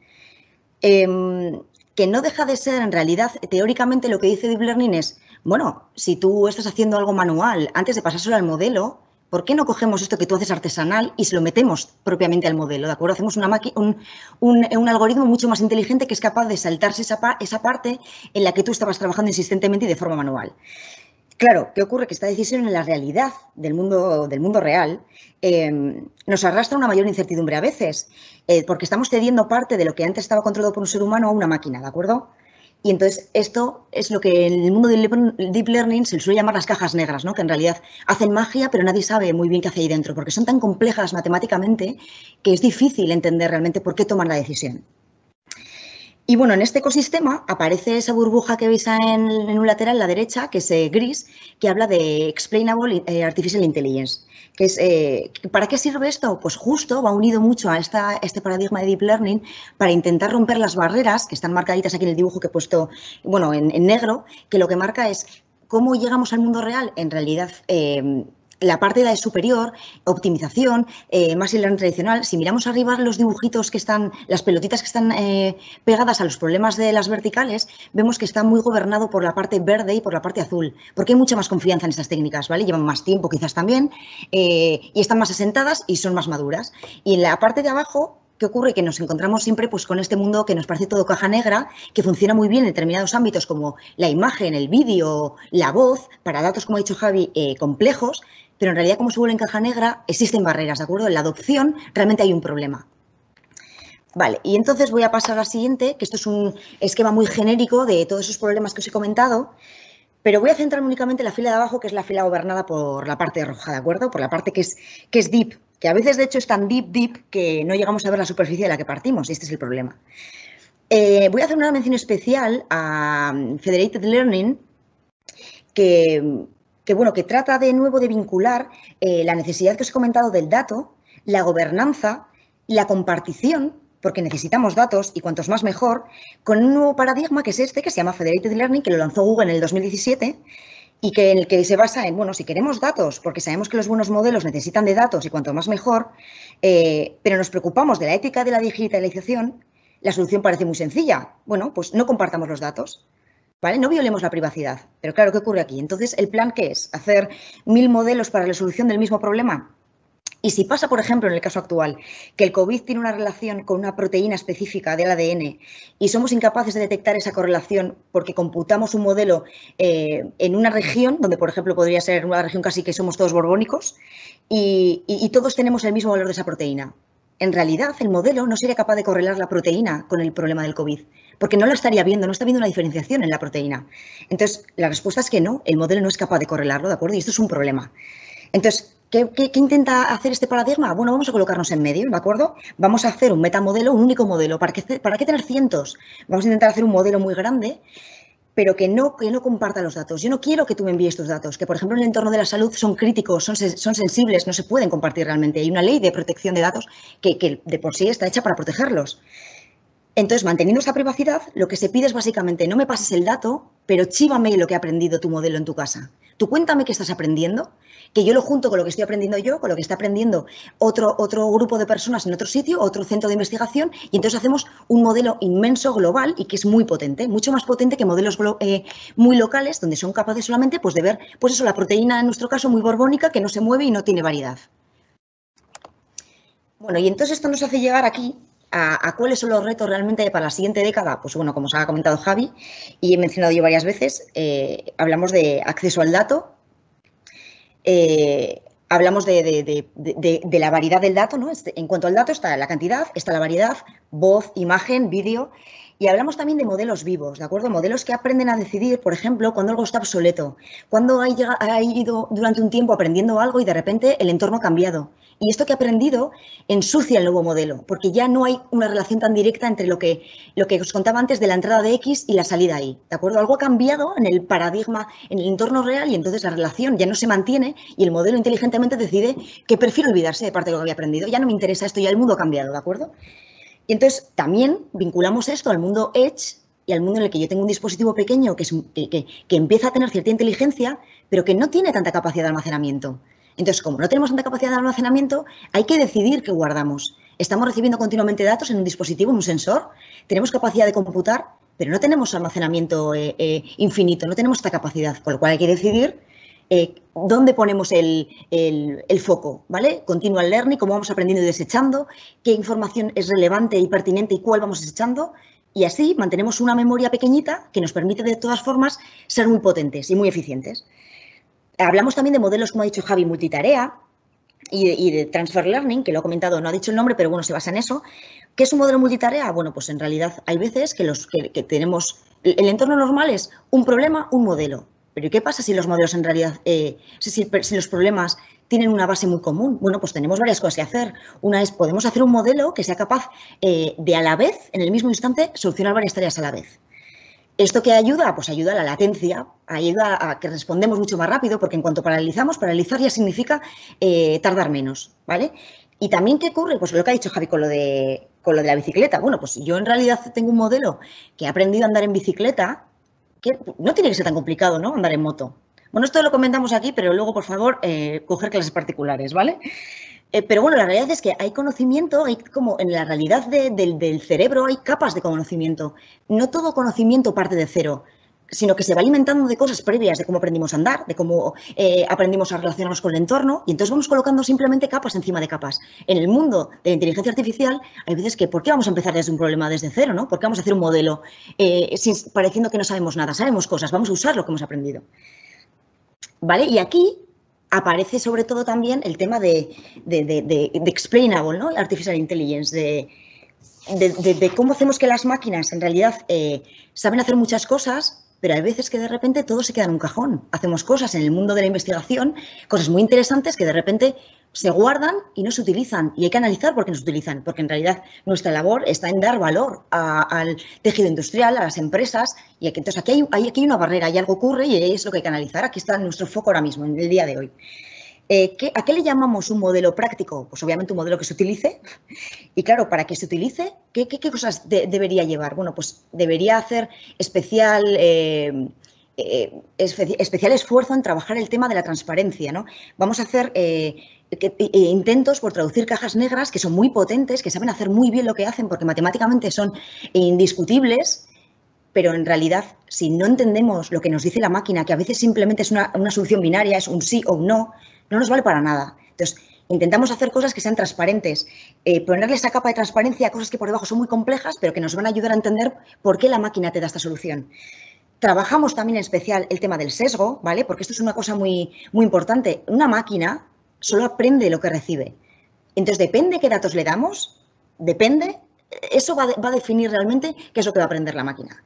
Em, que no deja de ser, en realidad, teóricamente lo que dice Deep Learning es, bueno, si tú estás haciendo algo manual antes de pasárselo al modelo, ¿por qué no cogemos esto que tú haces artesanal y se lo metemos propiamente al modelo? ¿De acuerdo? Hacemos una un, un, algoritmo mucho más inteligente que es capaz de saltarse esa parte en la que tú estabas trabajando insistentemente y de forma manual. Claro, ¿qué ocurre? Que esta decisión en la realidad del mundo, del mundo real em, nos arrastra una mayor incertidumbre a veces, eh, porque estamos cediendo parte de lo que antes estaba controlado por un ser humano a una máquina, ¿de acuerdo? Y entonces esto es lo que en el mundo del deep learning se suele llamar las cajas negras, ¿no? que en realidad hacen magia, pero nadie sabe muy bien qué hace ahí dentro, porque son tan complejas matemáticamente que es difícil entender realmente por qué toman la decisión. Y bueno, en este ecosistema aparece esa burbuja que veis en, un lateral a la derecha, que es eh, gris, que habla de Explainable eh, Artificial Intelligence. Que es, eh, ¿Para qué sirve esto? Pues justo va unido mucho a este paradigma de Deep Learning para intentar romper las barreras que están marcaditas aquí en el dibujo que he puesto, bueno, en, en negro, que lo que marca es cómo llegamos al mundo real. En realidad, la parte de superior, optimización, eh, más learning tradicional. Si miramos arriba los dibujitos que están, las pelotitas que están eh, pegadas a los problemas de las verticales, vemos que está muy gobernado por la parte verde y por la parte azul, porque hay mucha más confianza en estas técnicas, ¿vale? Llevan más tiempo quizás también eh, y están más asentadas y son más maduras. Y en la parte de abajo ¿Qué ocurre? Que nos encontramos siempre pues, con este mundo que nos parece todo caja negra, que funciona muy bien en determinados ámbitos como la imagen, el vídeo, la voz, para datos, como ha dicho Javi, complejos, pero en realidad como se vuelve en caja negra existen barreras, ¿de acuerdo? En la adopción realmente hay un problema. Vale, y entonces voy a pasar a la siguiente, que esto es un esquema muy genérico de todos esos problemas que os he comentado, pero voy a centrarme únicamente en la fila de abajo, que es la fila gobernada por la parte roja, ¿de acuerdo? Por la parte que es, que es deep, que a veces de hecho es tan deep, deep, que no llegamos a ver la superficie de la que partimos, y este es el problema. Eh, voy a hacer una mención especial a Federated Learning, que que, bueno, que trata de nuevo de vincular eh, la necesidad que os he comentado del dato, la gobernanza, la compartición, porque necesitamos datos y cuantos más mejor, con un nuevo paradigma que es este, que se llama Federated Learning, que lo lanzó Google en el 2017 y que en el que se basa en, bueno, si queremos datos, porque sabemos que los buenos modelos necesitan de datos y cuanto más mejor, eh, pero nos preocupamos de la ética de la digitalización, la solución parece muy sencilla. Bueno, pues no compartamos los datos. No violemos la privacidad. Pero claro, ¿qué ocurre aquí? Entonces, ¿el plan qué es? ¿Hacer mil modelos para la solución del mismo problema? Y si pasa, por ejemplo, en el caso actual, que el COVID tiene una relación con una proteína específica del ADN y somos incapaces de detectar esa correlación porque computamos un modelo eh, en una región, donde por ejemplo podría ser una región casi que somos todos borbónicos, y todos tenemos el mismo valor de esa proteína. En realidad, el modelo no sería capaz de correlar la proteína con el problema del COVID porque no lo estaría viendo, no está viendo una diferenciación en la proteína. Entonces, la respuesta es que no, el modelo no es capaz de correlarlo, ¿de acuerdo? Y esto es un problema. Entonces, ¿qué, intenta hacer este paradigma? Bueno, vamos a colocarnos en medio, ¿de acuerdo? Vamos a hacer un metamodelo, un único modelo. ¿Para qué, ¿Para qué tener cientos? Vamos a intentar hacer un modelo muy grande pero que no, que no comparta los datos. Yo no quiero que tú me envíes tus datos, que por ejemplo en el entorno de la salud son críticos, son, son sensibles, no se pueden compartir realmente. Hay una ley de protección de datos que, que de por sí está hecha para protegerlos. Entonces, manteniendo esa privacidad, lo que se pide es básicamente no me pases el dato, pero chívame lo que ha aprendido tu modelo en tu casa. Tú cuéntame qué estás aprendiendo, que yo lo junto con lo que estoy aprendiendo yo, con lo que está aprendiendo otro, otro grupo de personas en otro sitio, otro centro de investigación, y entonces hacemos un modelo inmenso global y que es muy potente, mucho más potente que modelos eh, muy locales, donde son capaces solamente pues, de ver, pues eso, la proteína en nuestro caso muy borbónica, que no se mueve y no tiene variedad. Bueno, y entonces esto nos hace llegar aquí a, cuáles son los retos realmente para la siguiente década, pues bueno, como os ha comentado Javi y he mencionado yo varias veces, eh, hablamos de acceso al dato, eh, hablamos de, la variedad del dato, ¿no? Este, en cuanto al dato está la cantidad, está la variedad, voz, imagen, vídeo, y hablamos también de modelos vivos, ¿de acuerdo? Modelos que aprenden a decidir, por ejemplo, cuando algo está obsoleto, cuando ha, ido durante un tiempo aprendiendo algo y de repente el entorno ha cambiado. Y esto que ha aprendido ensucia el nuevo modelo, porque ya no hay una relación tan directa entre lo que, lo que os contaba antes de la entrada de X y la salida Y, ¿de acuerdo? Algo ha cambiado en el paradigma, en el entorno real y entonces la relación ya no se mantiene y el modelo inteligentemente decide que prefiero olvidarse de parte de lo que había aprendido. Ya no me interesa esto, ya el mundo ha cambiado, ¿de acuerdo? Y entonces también vinculamos esto al mundo Edge y al mundo en el que yo tengo un dispositivo pequeño que, que, empieza a tener cierta inteligencia, pero que no tiene tanta capacidad de almacenamiento. Entonces, como no tenemos tanta capacidad de almacenamiento, hay que decidir qué guardamos. Estamos recibiendo continuamente datos en un dispositivo, en un sensor, tenemos capacidad de computar, pero no tenemos almacenamiento eh, eh, infinito, no tenemos esta capacidad, con lo cual hay que decidir eh, dónde ponemos el, foco, ¿vale? Continual learning, cómo vamos aprendiendo y desechando, qué información es relevante y pertinente y cuál vamos desechando. Y así mantenemos una memoria pequeñita que nos permite de todas formas ser muy potentes y muy eficientes. Hablamos también de modelos, como ha dicho Javi, multitarea y de, transfer learning, que lo ha comentado, no ha dicho el nombre, pero bueno, se basa en eso. ¿Qué es un modelo multitarea? Bueno, pues en realidad hay veces que, los, que tenemos, el entorno normal es un problema, un modelo Pero ¿qué pasa si los modelos en realidad, eh, si, los problemas tienen una base muy común? Bueno, pues tenemos varias cosas que hacer. Una es, podemos hacer un modelo que sea capaz eh, de a la vez, en el mismo instante, solucionar varias tareas a la vez. ¿Esto qué ayuda? Pues ayuda a la latencia, ayuda a que respondemos mucho más rápido, porque en cuanto paralizamos, paralizar ya significa eh, tardar menos, ¿vale? Y también, ¿qué ocurre? Pues lo que ha dicho Javi con lo, de, con lo de la bicicleta. Bueno, pues yo en realidad tengo un modelo que ha aprendido a andar en bicicleta no tiene que ser tan complicado, ¿no? Andar en moto. Bueno, esto lo comentamos aquí, pero luego, por favor, eh, coger clases particulares, ¿vale? Eh, pero bueno, la realidad es que hay conocimiento, hay como en la realidad del cerebro hay capas de conocimiento. No todo conocimiento parte de cero sino que se va alimentando de cosas previas, de cómo aprendimos a andar, de cómo eh, aprendimos a relacionarnos con el entorno, y entonces vamos colocando simplemente capas encima de capas. En el mundo de la inteligencia artificial hay veces que, ¿por qué vamos a empezar desde un problema desde cero? ¿no? ¿Por qué vamos a hacer un modelo eh, pareciendo que no sabemos nada? Sabemos cosas, vamos a usar lo que hemos aprendido. ¿Vale? Y aquí aparece sobre todo también el tema de, de, explainable, ¿no? Artificial Intelligence, de, de, cómo hacemos que las máquinas en realidad eh, saben hacer muchas cosas, pero hay veces que de repente todo se queda en un cajón. Hacemos cosas en el mundo de la investigación, cosas muy interesantes que de repente se guardan y no se utilizan. Y hay que analizar por qué no se utilizan, porque en realidad nuestra labor está en dar valor al tejido industrial, a las empresas, y entonces aquí hay, aquí hay una barrera, y algo ocurre y es lo que hay que analizar. Aquí está nuestro foco ahora mismo, en el día de hoy. Eh, ¿A qué le llamamos un modelo práctico? Pues obviamente un modelo que se utilice. Y claro, para que se utilice, ¿qué, cosas debería llevar? Bueno, pues debería hacer especial, eh, eh, especial esfuerzo en trabajar el tema de la transparencia. ¿no? Vamos a hacer intentos por traducir cajas negras que son muy potentes, que saben hacer muy bien lo que hacen porque matemáticamente son indiscutibles pero en realidad, si no entendemos lo que nos dice la máquina, que a veces simplemente es una, solución binaria, es un sí o un no, no nos vale para nada. Entonces, intentamos hacer cosas que sean transparentes, eh, ponerle esa capa de transparencia a cosas que por debajo son muy complejas, pero que nos van a ayudar a entender por qué la máquina te da esta solución. Trabajamos también en especial el tema del sesgo, ¿vale? Porque esto es una cosa muy, muy importante. Una máquina solo aprende lo que recibe. Entonces, depende qué datos le damos, depende, eso va, va a definir realmente qué es lo que va a aprender la máquina.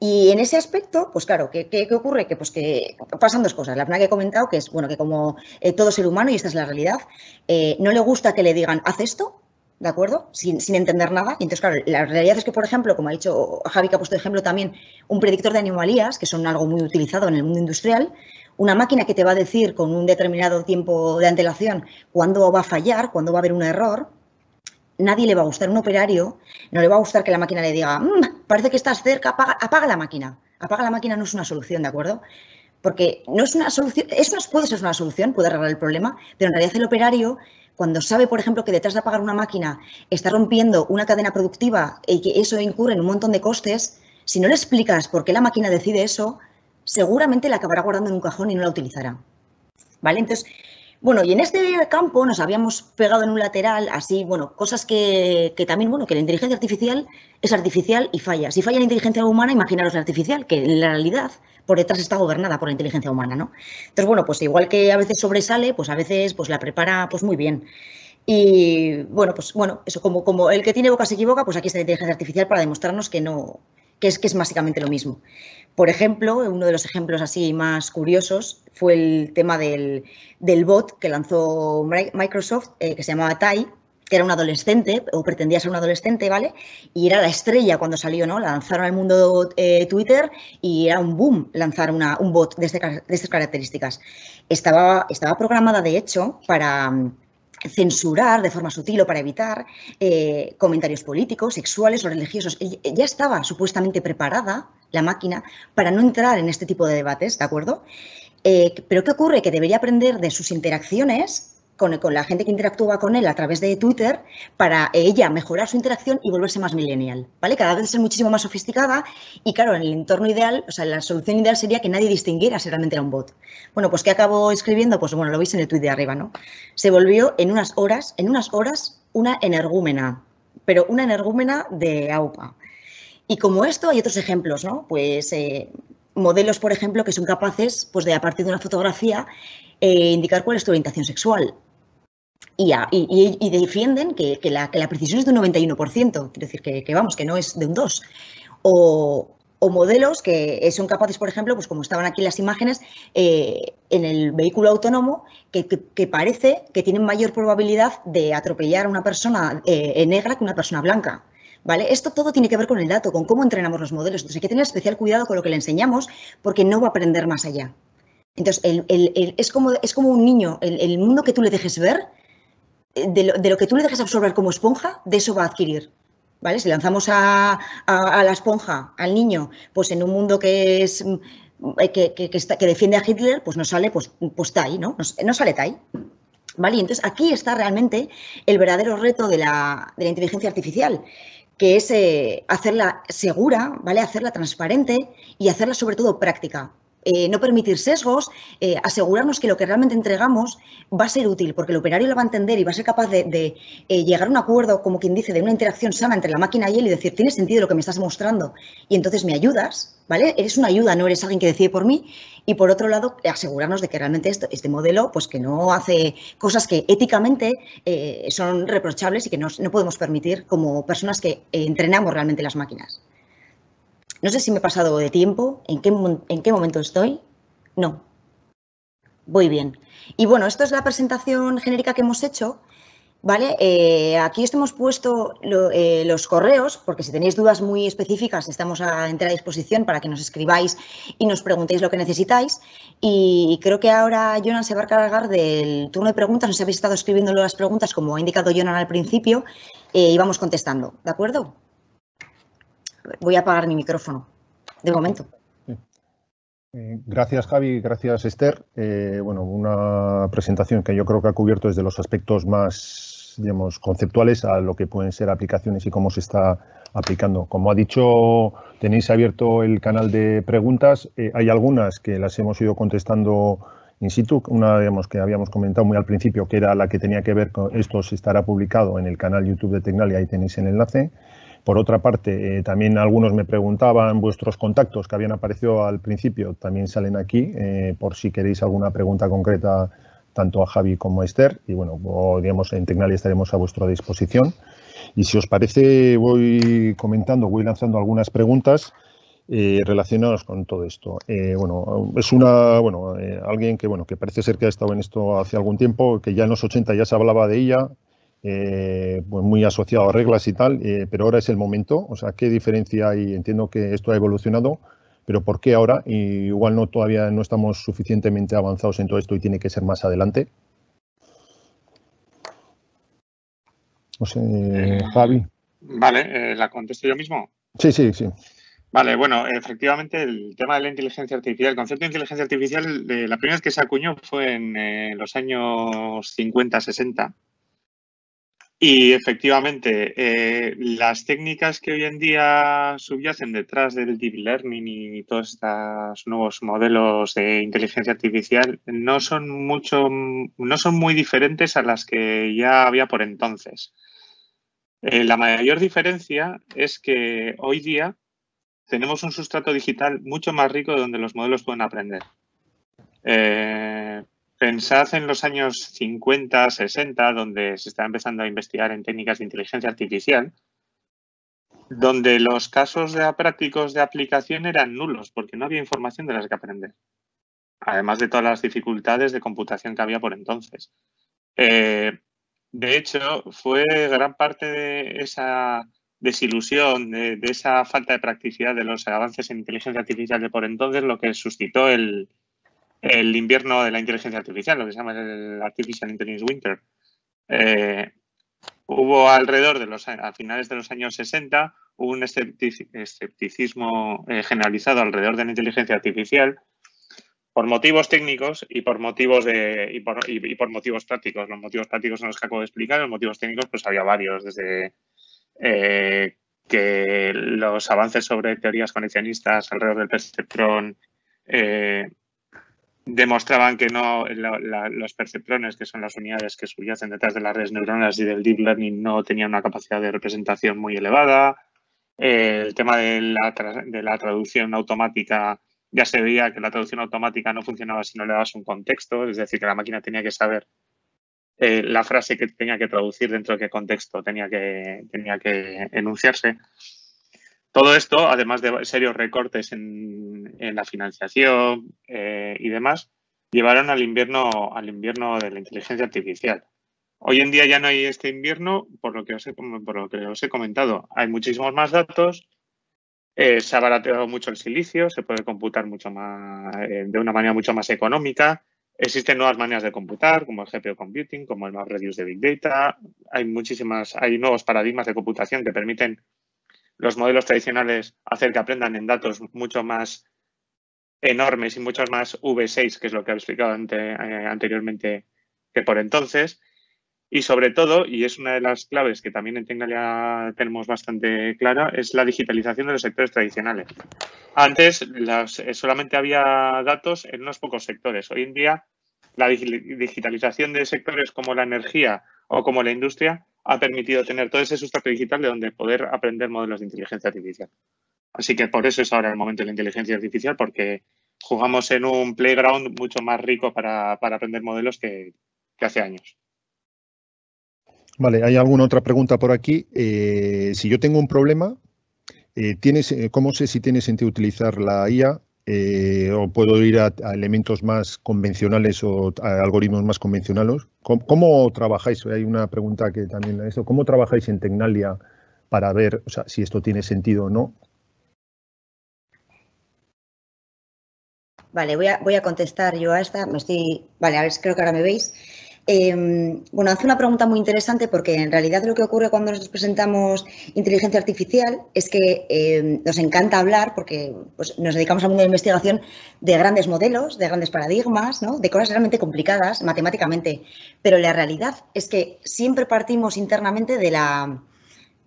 Y en ese aspecto, pues claro, ¿qué, qué, ocurre? Que, pues que pasan dos cosas. La primera que he comentado, que es bueno, que como eh, todo ser humano, y esta es la realidad, eh, no le gusta que le digan, haz esto, ¿de acuerdo? Sin, sin, entender nada. Y entonces, claro, la realidad es que, por ejemplo, como ha dicho Javi, que ha puesto de ejemplo también, un predictor de anomalías, que son algo muy utilizado en el mundo industrial, una máquina que te va a decir con un determinado tiempo de antelación cuándo va a fallar, cuándo va a haber un error, nadie le va a gustar. Un operario no le va a gustar que la máquina le diga, mm, parece que estás cerca, apaga, la máquina. Apaga la máquina no es una solución, ¿de acuerdo? Porque no es una solución, eso puede ser una solución, puede arreglar el problema, pero en realidad el operario, cuando sabe, por ejemplo, que detrás de apagar una máquina está rompiendo una cadena productiva y que eso incurre en un montón de costes, si no le explicas por qué la máquina decide eso, seguramente la acabará guardando en un cajón y no la utilizará. ¿Vale? Entonces, bueno, y en este campo nos habíamos pegado en un lateral, así, bueno, cosas que, también, bueno, que la inteligencia artificial es artificial y falla. Si falla la inteligencia humana, imaginaros la artificial, que en la realidad por detrás está gobernada por la inteligencia humana, ¿no? Entonces, bueno, pues igual que a veces sobresale, pues a veces pues la prepara pues muy bien. Y bueno, pues bueno, eso como, como el que tiene boca se equivoca, pues aquí está la inteligencia artificial para demostrarnos que no, que es, que es básicamente lo mismo. Por ejemplo, uno de los ejemplos así más curiosos fue el tema del, bot que lanzó Microsoft, eh, que se llamaba Tai, que era un adolescente, o pretendía ser un adolescente, ¿vale? Y era la estrella cuando salió, ¿no? La lanzaron al mundo eh, Twitter y era un boom lanzar una, un bot de, este, de estas características. Estaba, estaba programada, de hecho, para censurar de forma sutil o para evitar eh, comentarios políticos, sexuales o religiosos. Ya estaba supuestamente preparada la máquina para no entrar en este tipo de debates, ¿de acuerdo? Eh, pero ¿qué ocurre? Que debería aprender de sus interacciones con, la gente que interactúa con él a través de Twitter para ella mejorar su interacción y volverse más millennial, ¿vale? Cada vez ser muchísimo más sofisticada y claro, en el entorno ideal, o sea, la solución ideal sería que nadie distinguiera si realmente era un bot. Bueno, pues ¿qué acabó escribiendo? Pues bueno, lo veis en el tweet de arriba, ¿no? Se volvió en unas horas, en unas horas, una energúmena, pero una energúmena de AUPA. Y como esto hay otros ejemplos, ¿no? Pues eh, modelos, por ejemplo, que son capaces, pues de a partir de una fotografía, eh, indicar cuál es tu orientación sexual y, defienden que, la, precisión es de un 91%, quiero decir que, vamos, que no es de un 2. O, o modelos que son capaces, por ejemplo, pues como estaban aquí las imágenes, eh, en el vehículo autónomo, que, parece que tienen mayor probabilidad de atropellar a una persona eh, negra que una persona blanca. ¿Vale? Esto todo tiene que ver con el dato, con cómo entrenamos los modelos. Entonces hay que tener especial cuidado con lo que le enseñamos porque no va a aprender más allá. Entonces, es, como, es como un niño, el, mundo que tú le dejes ver, de lo, de lo que tú le dejes absorber como esponja, de eso va a adquirir. ¿vale? Si lanzamos a, la esponja, al niño, pues en un mundo que es eh, que, defiende a Hitler, pues no sale, pues, pues Tai, ¿no? No, sale Tai. ¿Vale? Y entonces aquí está realmente el verdadero reto de la, inteligencia artificial, que es eh, hacerla segura, ¿vale? Hacerla transparente y hacerla sobre todo práctica. Eh, no permitir sesgos, eh, asegurarnos que lo que realmente entregamos va a ser útil, porque el operario lo va a entender y va a ser capaz de, eh, llegar a un acuerdo, como quien dice, de una interacción sana entre la máquina y él y decir, tiene sentido lo que me estás mostrando y entonces me ayudas, ¿vale? Eres una ayuda, no eres alguien que decide por mí. Y por otro lado, asegurarnos de que realmente esto, este modelo, pues que no hace cosas que éticamente son reprochables y que no podemos permitir como personas que entrenamos realmente las máquinas. No sé si me he pasado de tiempo, en qué, en qué momento estoy. No. Voy bien. Y bueno, esto es la presentación genérica que hemos hecho. ¿Vale? Eh, aquí hemos puesto eh, los correos, porque si tenéis dudas muy específicas, estamos a entera disposición para que nos escribáis y nos preguntéis lo que necesitáis. Y creo que ahora Jonan se va a cargar del turno de preguntas. No sé si habéis estado escribiendo las preguntas, como ha indicado Jonan al principio, eh, y vamos contestando. ¿De acuerdo? Voy a apagar mi micrófono, de momento. Eh, gracias, Javi. Gracias, Esther. Eh, bueno, una presentación que yo creo que ha cubierto desde los aspectos más, digamos, conceptuales a lo que pueden ser aplicaciones y cómo se está aplicando. Como ha dicho, tenéis abierto el canal de preguntas. Eh, hay algunas que las hemos ido contestando in situ. Una, digamos, que habíamos comentado muy al principio, que era la que tenía que ver con esto, se estará publicado en el canal YouTube de Tecnalia, ahí tenéis el enlace. Por otra parte, eh, también algunos me preguntaban vuestros contactos que habían aparecido al principio, también salen aquí, eh, por si queréis alguna pregunta concreta tanto a Javi como a Esther. Y bueno, digamos, en Tecnalia estaremos a vuestra disposición. Y si os parece, voy comentando, voy lanzando algunas preguntas eh, relacionadas con todo esto. bueno, es una, bueno, alguien que, bueno, que parece ser que ha estado en esto hace algún tiempo, que ya en los 80 ya se hablaba de ella, eh, pues muy asociado a reglas y tal, eh, pero ahora es el momento. O sea, ¿qué diferencia hay? Entiendo que esto ha evolucionado, pero ¿por qué ahora? Y igual no todavía no estamos suficientemente avanzados en todo esto y tiene que ser más adelante. No sé, eh, Javi. Vale, ¿la contesto yo mismo? Sí, sí, sí. Vale, bueno, efectivamente el tema de la inteligencia artificial, el concepto de inteligencia artificial, la primera vez que se acuñó fue en los años 50-60 y efectivamente, eh, las técnicas que hoy en día subyacen detrás del deep learning y todos estos nuevos modelos de inteligencia artificial no son mucho, no son muy diferentes a las que ya había por entonces. Eh, la mayor diferencia es que hoy día tenemos un sustrato digital mucho más rico donde los modelos pueden aprender. Eh, Pensad en los años 50, 60, donde se está empezando a investigar en técnicas de inteligencia artificial, donde los casos de prácticos de aplicación eran nulos porque no había información de las que aprender, además de todas las dificultades de computación que había por entonces. Eh, de hecho, fue gran parte de esa desilusión, de, de, esa falta de practicidad de los avances en inteligencia artificial de por entonces lo que suscitó el, el invierno de la inteligencia artificial, lo que se llama el Artificial Intelligence Winter. Eh, hubo alrededor de los, a finales de los años 60, un escepticismo eh, generalizado alrededor de la inteligencia artificial por motivos técnicos y por motivos y, por motivos prácticos. Los motivos prácticos son los que acabo de explicar, los motivos técnicos pues había varios, desde eh, que los avances sobre teorías conexionistas alrededor del perceptrón demostraban que no los perceptrones, que son las unidades que subyacen detrás de las redes neuronales y del deep learning, no tenían una capacidad de representación muy elevada. el tema de la, de la, traducción automática, ya se veía que la traducción automática no funcionaba si no le dabas un contexto, es decir, que la máquina tenía que saber eh, la frase que tenía que traducir dentro de qué contexto tenía que, tenía que enunciarse. Todo esto, además de serios recortes en, la financiación eh, y demás, llevaron al invierno, al invierno de la inteligencia artificial. Hoy en día ya no hay este invierno, por lo que os he, por lo que os he comentado. Hay muchísimos más datos, eh, se ha barateado mucho el silicio, se puede computar mucho más, eh, de una manera mucho más económica. Existen nuevas maneras de computar, como el GPU Computing, como el MapReduce de Big Data. Hay muchísimas, hay nuevos paradigmas de computación que permiten los modelos tradicionales hacer que aprendan en datos mucho más enormes y muchos más V6, que es lo que he explicado eh, anteriormente que por entonces. Y sobre todo, y es una de las claves que también en Tecnalia tenemos bastante clara, es la digitalización de los sectores tradicionales. Antes eh, solamente había datos en unos pocos sectores. Hoy en día la digitalización de sectores como la energía o como la industria ha permitido tener todo ese sustrato digital de donde poder aprender modelos de inteligencia artificial. Así que por eso es ahora el momento de la inteligencia artificial, porque jugamos en un playground mucho más rico para, aprender modelos que hace años. Vale, ¿hay alguna otra pregunta por aquí? Eh, si yo tengo un problema, eh, ¿tienes, eh, ¿cómo sé si tiene sentido utilizar la IA o puedo ir a, elementos más convencionales o a algoritmos más convencionales? ¿Cómo, trabajáis? Hay una pregunta que también eso. ¿Cómo trabajáis en Tecnalia para ver si esto tiene sentido o no? Vale, voy a, voy a contestar yo a esta. Me estoy, vale, a ver, creo que ahora me veis. Em, bueno, hace una pregunta muy interesante porque en realidad lo que ocurre cuando nosotros presentamos inteligencia artificial es que em, nos encanta hablar, porque pues, nos dedicamos al mundo de investigación, de grandes modelos, de grandes paradigmas, de cosas realmente complicadas matemáticamente. Pero la realidad es que siempre partimos internamente de la,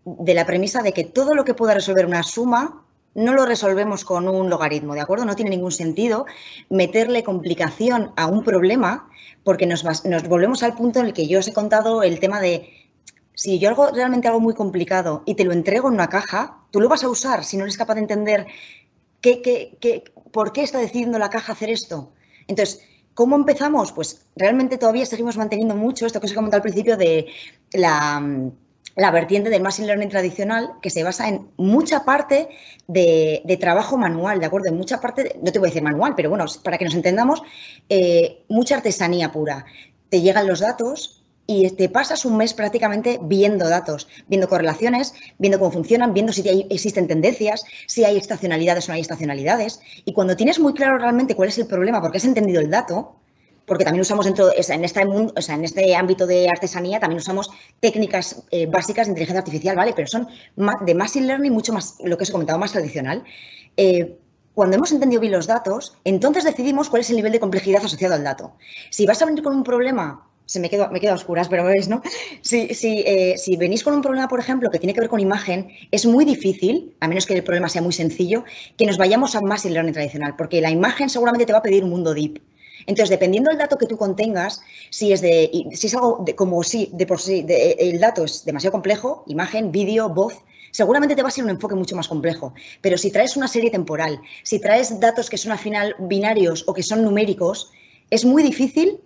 de la premisa de que todo lo que pueda resolver una suma no lo resolvemos con un logaritmo, ¿de acuerdo? No tiene ningún sentido meterle complicación a un problema porque nos, volvemos al punto en el que yo os he contado el tema de si yo hago realmente algo muy complicado y te lo entrego en una caja, tú lo vas a usar si no eres capaz de entender qué, qué, qué, por qué está decidiendo la caja hacer esto. Entonces, ¿cómo empezamos? Pues realmente todavía seguimos manteniendo mucho esto que os he comentado al principio de la la vertiente del machine learning tradicional que se basa en mucha parte de, trabajo manual, ¿de acuerdo? En mucha parte, no te voy a decir manual, pero bueno, para que nos entendamos, eh, mucha artesanía pura. Te llegan los datos y te pasas un mes prácticamente viendo datos, viendo correlaciones, viendo cómo funcionan, viendo si existen tendencias, si hay estacionalidades o no hay estacionalidades. Y cuando tienes muy claro realmente cuál es el problema, porque has entendido el dato, porque también usamos dentro, en, este ámbito de artesanía, también usamos técnicas eh, básicas de inteligencia artificial, ¿vale? Pero son de machine learning mucho más, lo que os comentado, más tradicional. Eh, cuando hemos entendido bien los datos, entonces decidimos cuál es el nivel de complejidad asociado al dato. Si vas a venir con un problema, se me queda, me queda oscuras, pero veis, ¿no? Si, eh, si venís con un problema, por ejemplo, que tiene que ver con imagen, es muy difícil, a menos que el problema sea muy sencillo, que nos vayamos a machine learning tradicional, porque la imagen seguramente te va a pedir un mundo deep. Entonces, dependiendo del dato que tú contengas, si es de, si es algo de, como si de por sí el dato es demasiado complejo, imagen, vídeo, voz, seguramente te va a ser un enfoque mucho más complejo. Pero si traes una serie temporal, si traes datos que son al final binarios o que son numéricos, es muy difícil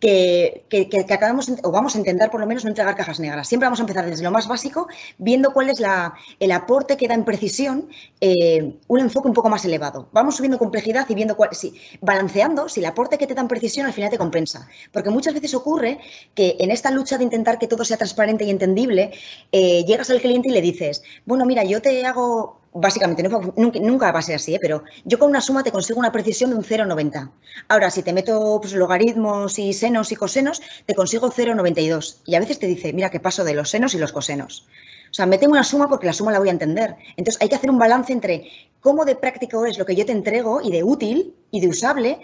que, acabamos o vamos a intentar por lo menos no entregar cajas negras. Siempre vamos a empezar desde lo más básico, viendo cuál es la, el aporte que da en precisión eh, un enfoque un poco más elevado. Vamos subiendo complejidad y viendo cuál, si, balanceando si el aporte que te da en precisión al final te compensa. Porque muchas veces ocurre que en esta lucha de intentar que todo sea transparente y entendible, eh, llegas al cliente y le dices, bueno, mira, yo te hago básicamente, nunca, va a ser así, ¿eh? pero yo con una suma te consigo una precisión de un 0,90. Ahora, si te meto pues, logaritmos y senos y cosenos, te consigo 0,92. Y a veces te dice, mira, que paso de los senos y los cosenos. O sea, me tengo una suma porque la suma la voy a entender. Entonces, hay que hacer un balance entre cómo de práctico es lo que yo te entrego y de útil y de usable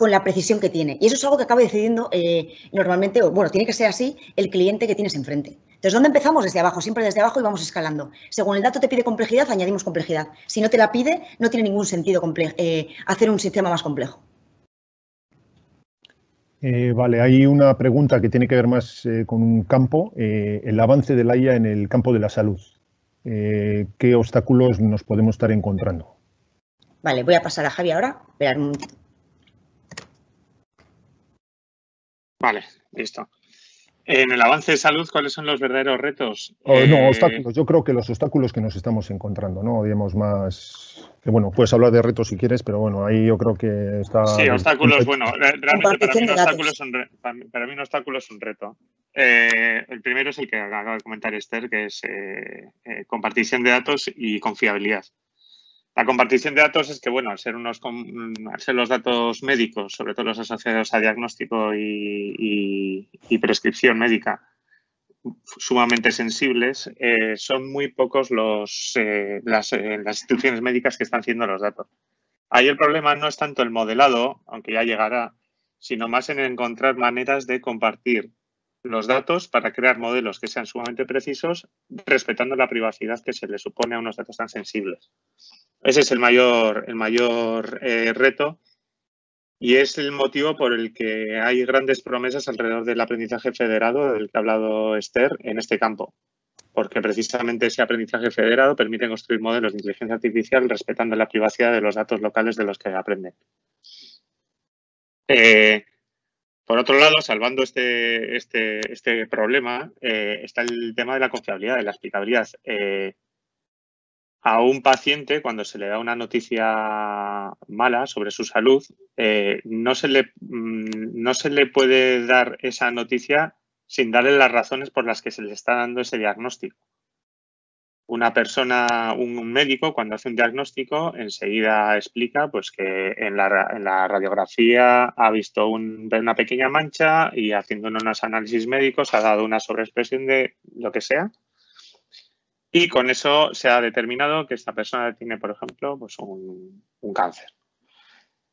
con la precisión que tiene. Y eso es algo que acaba decidiendo eh, normalmente, bueno, tiene que ser así, el cliente que tienes enfrente. Entonces, ¿dónde empezamos? Desde abajo, siempre desde abajo y vamos escalando. Según el dato te pide complejidad, añadimos complejidad. Si no te la pide, no tiene ningún sentido eh, hacer un sistema más complejo. Eh, vale, hay una pregunta que tiene que ver más con un campo, el avance de la IA en el campo de la salud. ¿Qué obstáculos nos podemos estar encontrando? Vale, voy a pasar a Javi ahora. Esperar un Vale, listo. En el avance de salud, ¿cuáles son los verdaderos retos? Oh, no, eh, obstáculos. Yo creo que los obstáculos que nos estamos encontrando, ¿no? Digamos más. Que bueno, puedes hablar de retos si quieres, pero bueno, ahí yo creo que está. Sí, obstáculos, bueno, realmente para mí, un obstáculo es un para mí un obstáculo es un reto. Eh, el primero es el que acaba de comentar Esther, que es eh, compartición de datos y confiabilidad. La compartición de datos es que, bueno, al ser, unos, ser los datos médicos, sobre todo los asociados a diagnóstico y, prescripción médica, sumamente sensibles, eh, son muy pocos los, eh, eh, las, instituciones médicas que están haciendo los datos. Ahí el problema no es tanto el modelado, aunque ya llegará, sino más en encontrar maneras de compartir los datos para crear modelos que sean sumamente precisos, respetando la privacidad que se le supone a unos datos tan sensibles. Ese es el mayor, el mayor eh, reto y es el motivo por el que hay grandes promesas alrededor del aprendizaje federado del que ha hablado Esther en este campo. Porque precisamente ese aprendizaje federado permite construir modelos de inteligencia artificial respetando la privacidad de los datos locales de los que aprenden. Eh, por otro lado, salvando este, este, este problema, eh, está el tema de la confiabilidad, de la explicabilidad a un paciente cuando se le da una noticia mala sobre su salud, eh, no, se le, mm, no se le puede dar esa noticia sin darle las razones por las que se le está dando ese diagnóstico. Una persona, un médico, cuando hace un diagnóstico, enseguida explica pues, que en la, en la radiografía ha visto una pequeña mancha y haciendo unos análisis médicos ha dado una sobreexpresión de lo que sea y con eso se ha determinado que esta persona tiene, por ejemplo, pues un, cáncer.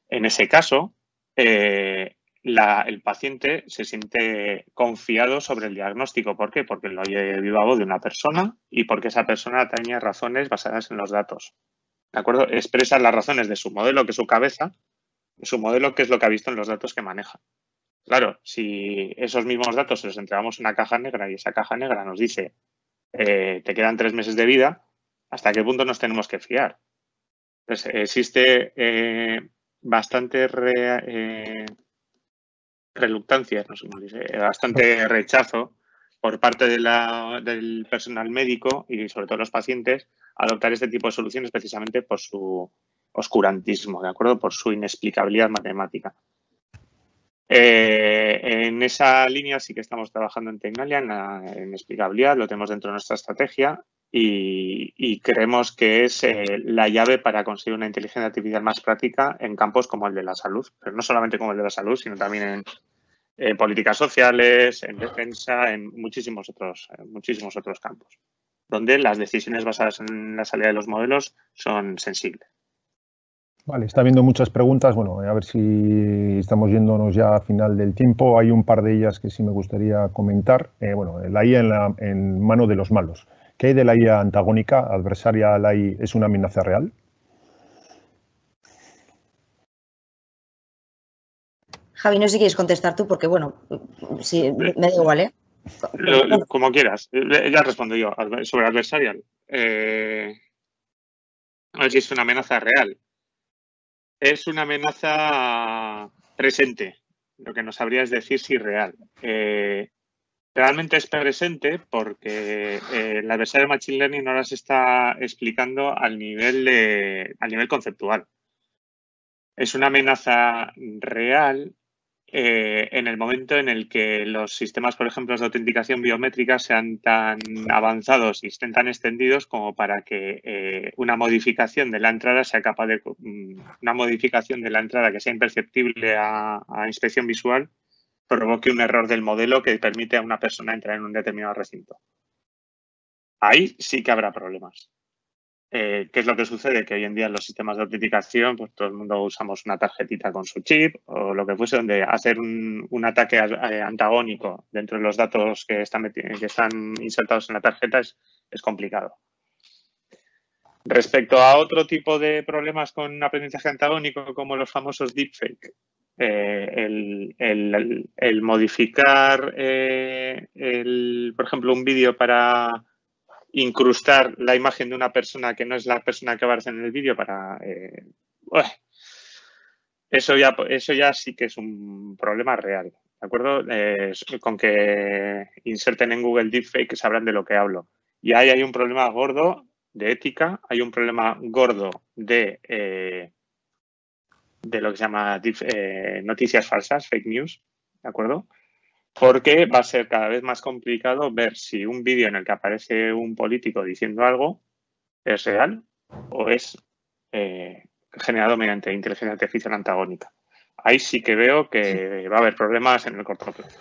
En ese caso, eh, el paciente se siente confiado sobre el diagnóstico. ¿Por qué? Porque lo oye viva voz de una persona y porque esa persona tenía razones basadas en los datos. ¿De acuerdo? Expresa las razones de su modelo, que es su cabeza, su modelo, que es lo que ha visto en los datos que maneja. Claro, si esos mismos datos se los entregamos en una caja negra y esa caja negra nos dice eh, te quedan tres meses de vida, ¿hasta qué punto nos tenemos que fiar? Entonces, existe eh, bastante eh, reluctancia, no sé cómo dice, bastante <laughs> rechazo por parte del personal médico y sobre todo los pacientes a adoptar este tipo de soluciones precisamente por su oscurantismo, ¿de acuerdo? Por su inexplicabilidad matemática. Eh, en esa línea sí que estamos trabajando en Tecnalia, en, explicabilidad, lo tenemos dentro de nuestra estrategia y, creemos que es eh, la llave para conseguir una inteligencia artificial más práctica en campos como el de la salud, pero no solamente como el de la salud, sino también en, políticas sociales, en defensa, en muchísimos otros, en muchísimos otros campos, donde las decisiones basadas en la salida de los modelos son sensibles. Vale, está habiendo muchas preguntas. Bueno, a ver si estamos yéndonos ya a final del tiempo. Hay un par de ellas que sí me gustaría comentar. Eh, bueno, la IA en, la, en mano de los malos. ¿Qué hay de la IA antagónica, adversaria a la IA? ¿Es una amenaza real? Javi, no sé si quieres contestar tú, porque bueno, sí, me da igual, ¿eh? como quieras. Ya respondo yo. Sobre adversarial. Eh, a ver si es una amenaza real es una amenaza presente, lo que no sabrías decir si real. Eh, realmente es presente porque eh, la adversaria de Machine Learning no las está explicando al nivel, de, al nivel conceptual. Es una amenaza real eh, en el momento en el que los sistemas, por ejemplo, de autenticación biométrica sean tan avanzados y estén tan extendidos como para que eh, una modificación de la entrada sea capaz de mm, una modificación de la entrada que sea imperceptible a, a inspección visual provoque un error del modelo que permite a una persona entrar en un determinado recinto. Ahí sí que habrá problemas. Eh, ¿Qué es lo que sucede? Que hoy en día en los sistemas de autenticación, pues todo el mundo usamos una tarjetita con su chip o lo que fuese, donde hacer un, ataque eh, antagónico dentro de los datos que están, que están insertados en la tarjeta es, complicado. Respecto a otro tipo de problemas con aprendizaje antagónico, como los famosos deepfake, eh, el, modificar, por ejemplo, un vídeo para incrustar la imagen de una persona que no es la persona que aparece en el vídeo para... Eh, eso, ya, eso ya sí que es un problema real. ¿de acuerdo? Con que inserten en Google Deepfake sabrán de lo que hablo. Y ahí hay un problema gordo de ética, hay un problema gordo de, eh, de lo que se llama eh, noticias falsas, fake news, ¿de acuerdo? Porque va a ser cada vez más complicado ver si un vídeo en el que aparece un político diciendo algo es real o es generado mediante inteligencia artificial antagónica ahí sí que veo que va a haber problemas en el corto plazo.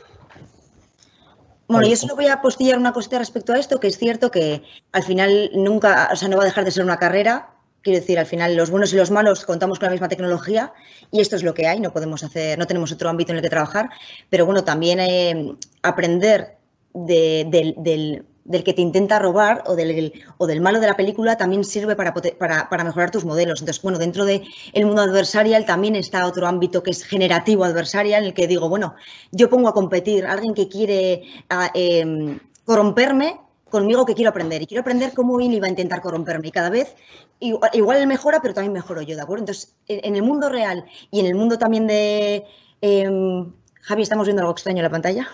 Bueno, yo solo voy a apostillar una cosita respecto a esto, que es cierto que al final nunca, o sea, no va a dejar de ser una carrera. Quiero decir, al final los buenos y los malos contamos con la misma tecnología y esto es lo que hay, no podemos hacer, no tenemos otro ámbito en el que trabajar, pero bueno, también eh, aprender del que te intenta robar o del, o del malo de la película también sirve para, para, mejorar tus modelos. Entonces, bueno, dentro del el mundo adversarial también está otro ámbito que es generativo adversarial, en el que digo, bueno, yo pongo a competir a alguien que quiere em, corromperme conmigo que quiero aprender y quiero aprender cómo él iba a intentar corromperme y cada vez igual, él mejora, pero también mejoro yo, ¿de acuerdo? Entonces, en, el mundo real y en el mundo también de... Em, Javi, estamos viendo algo extraño en la pantalla.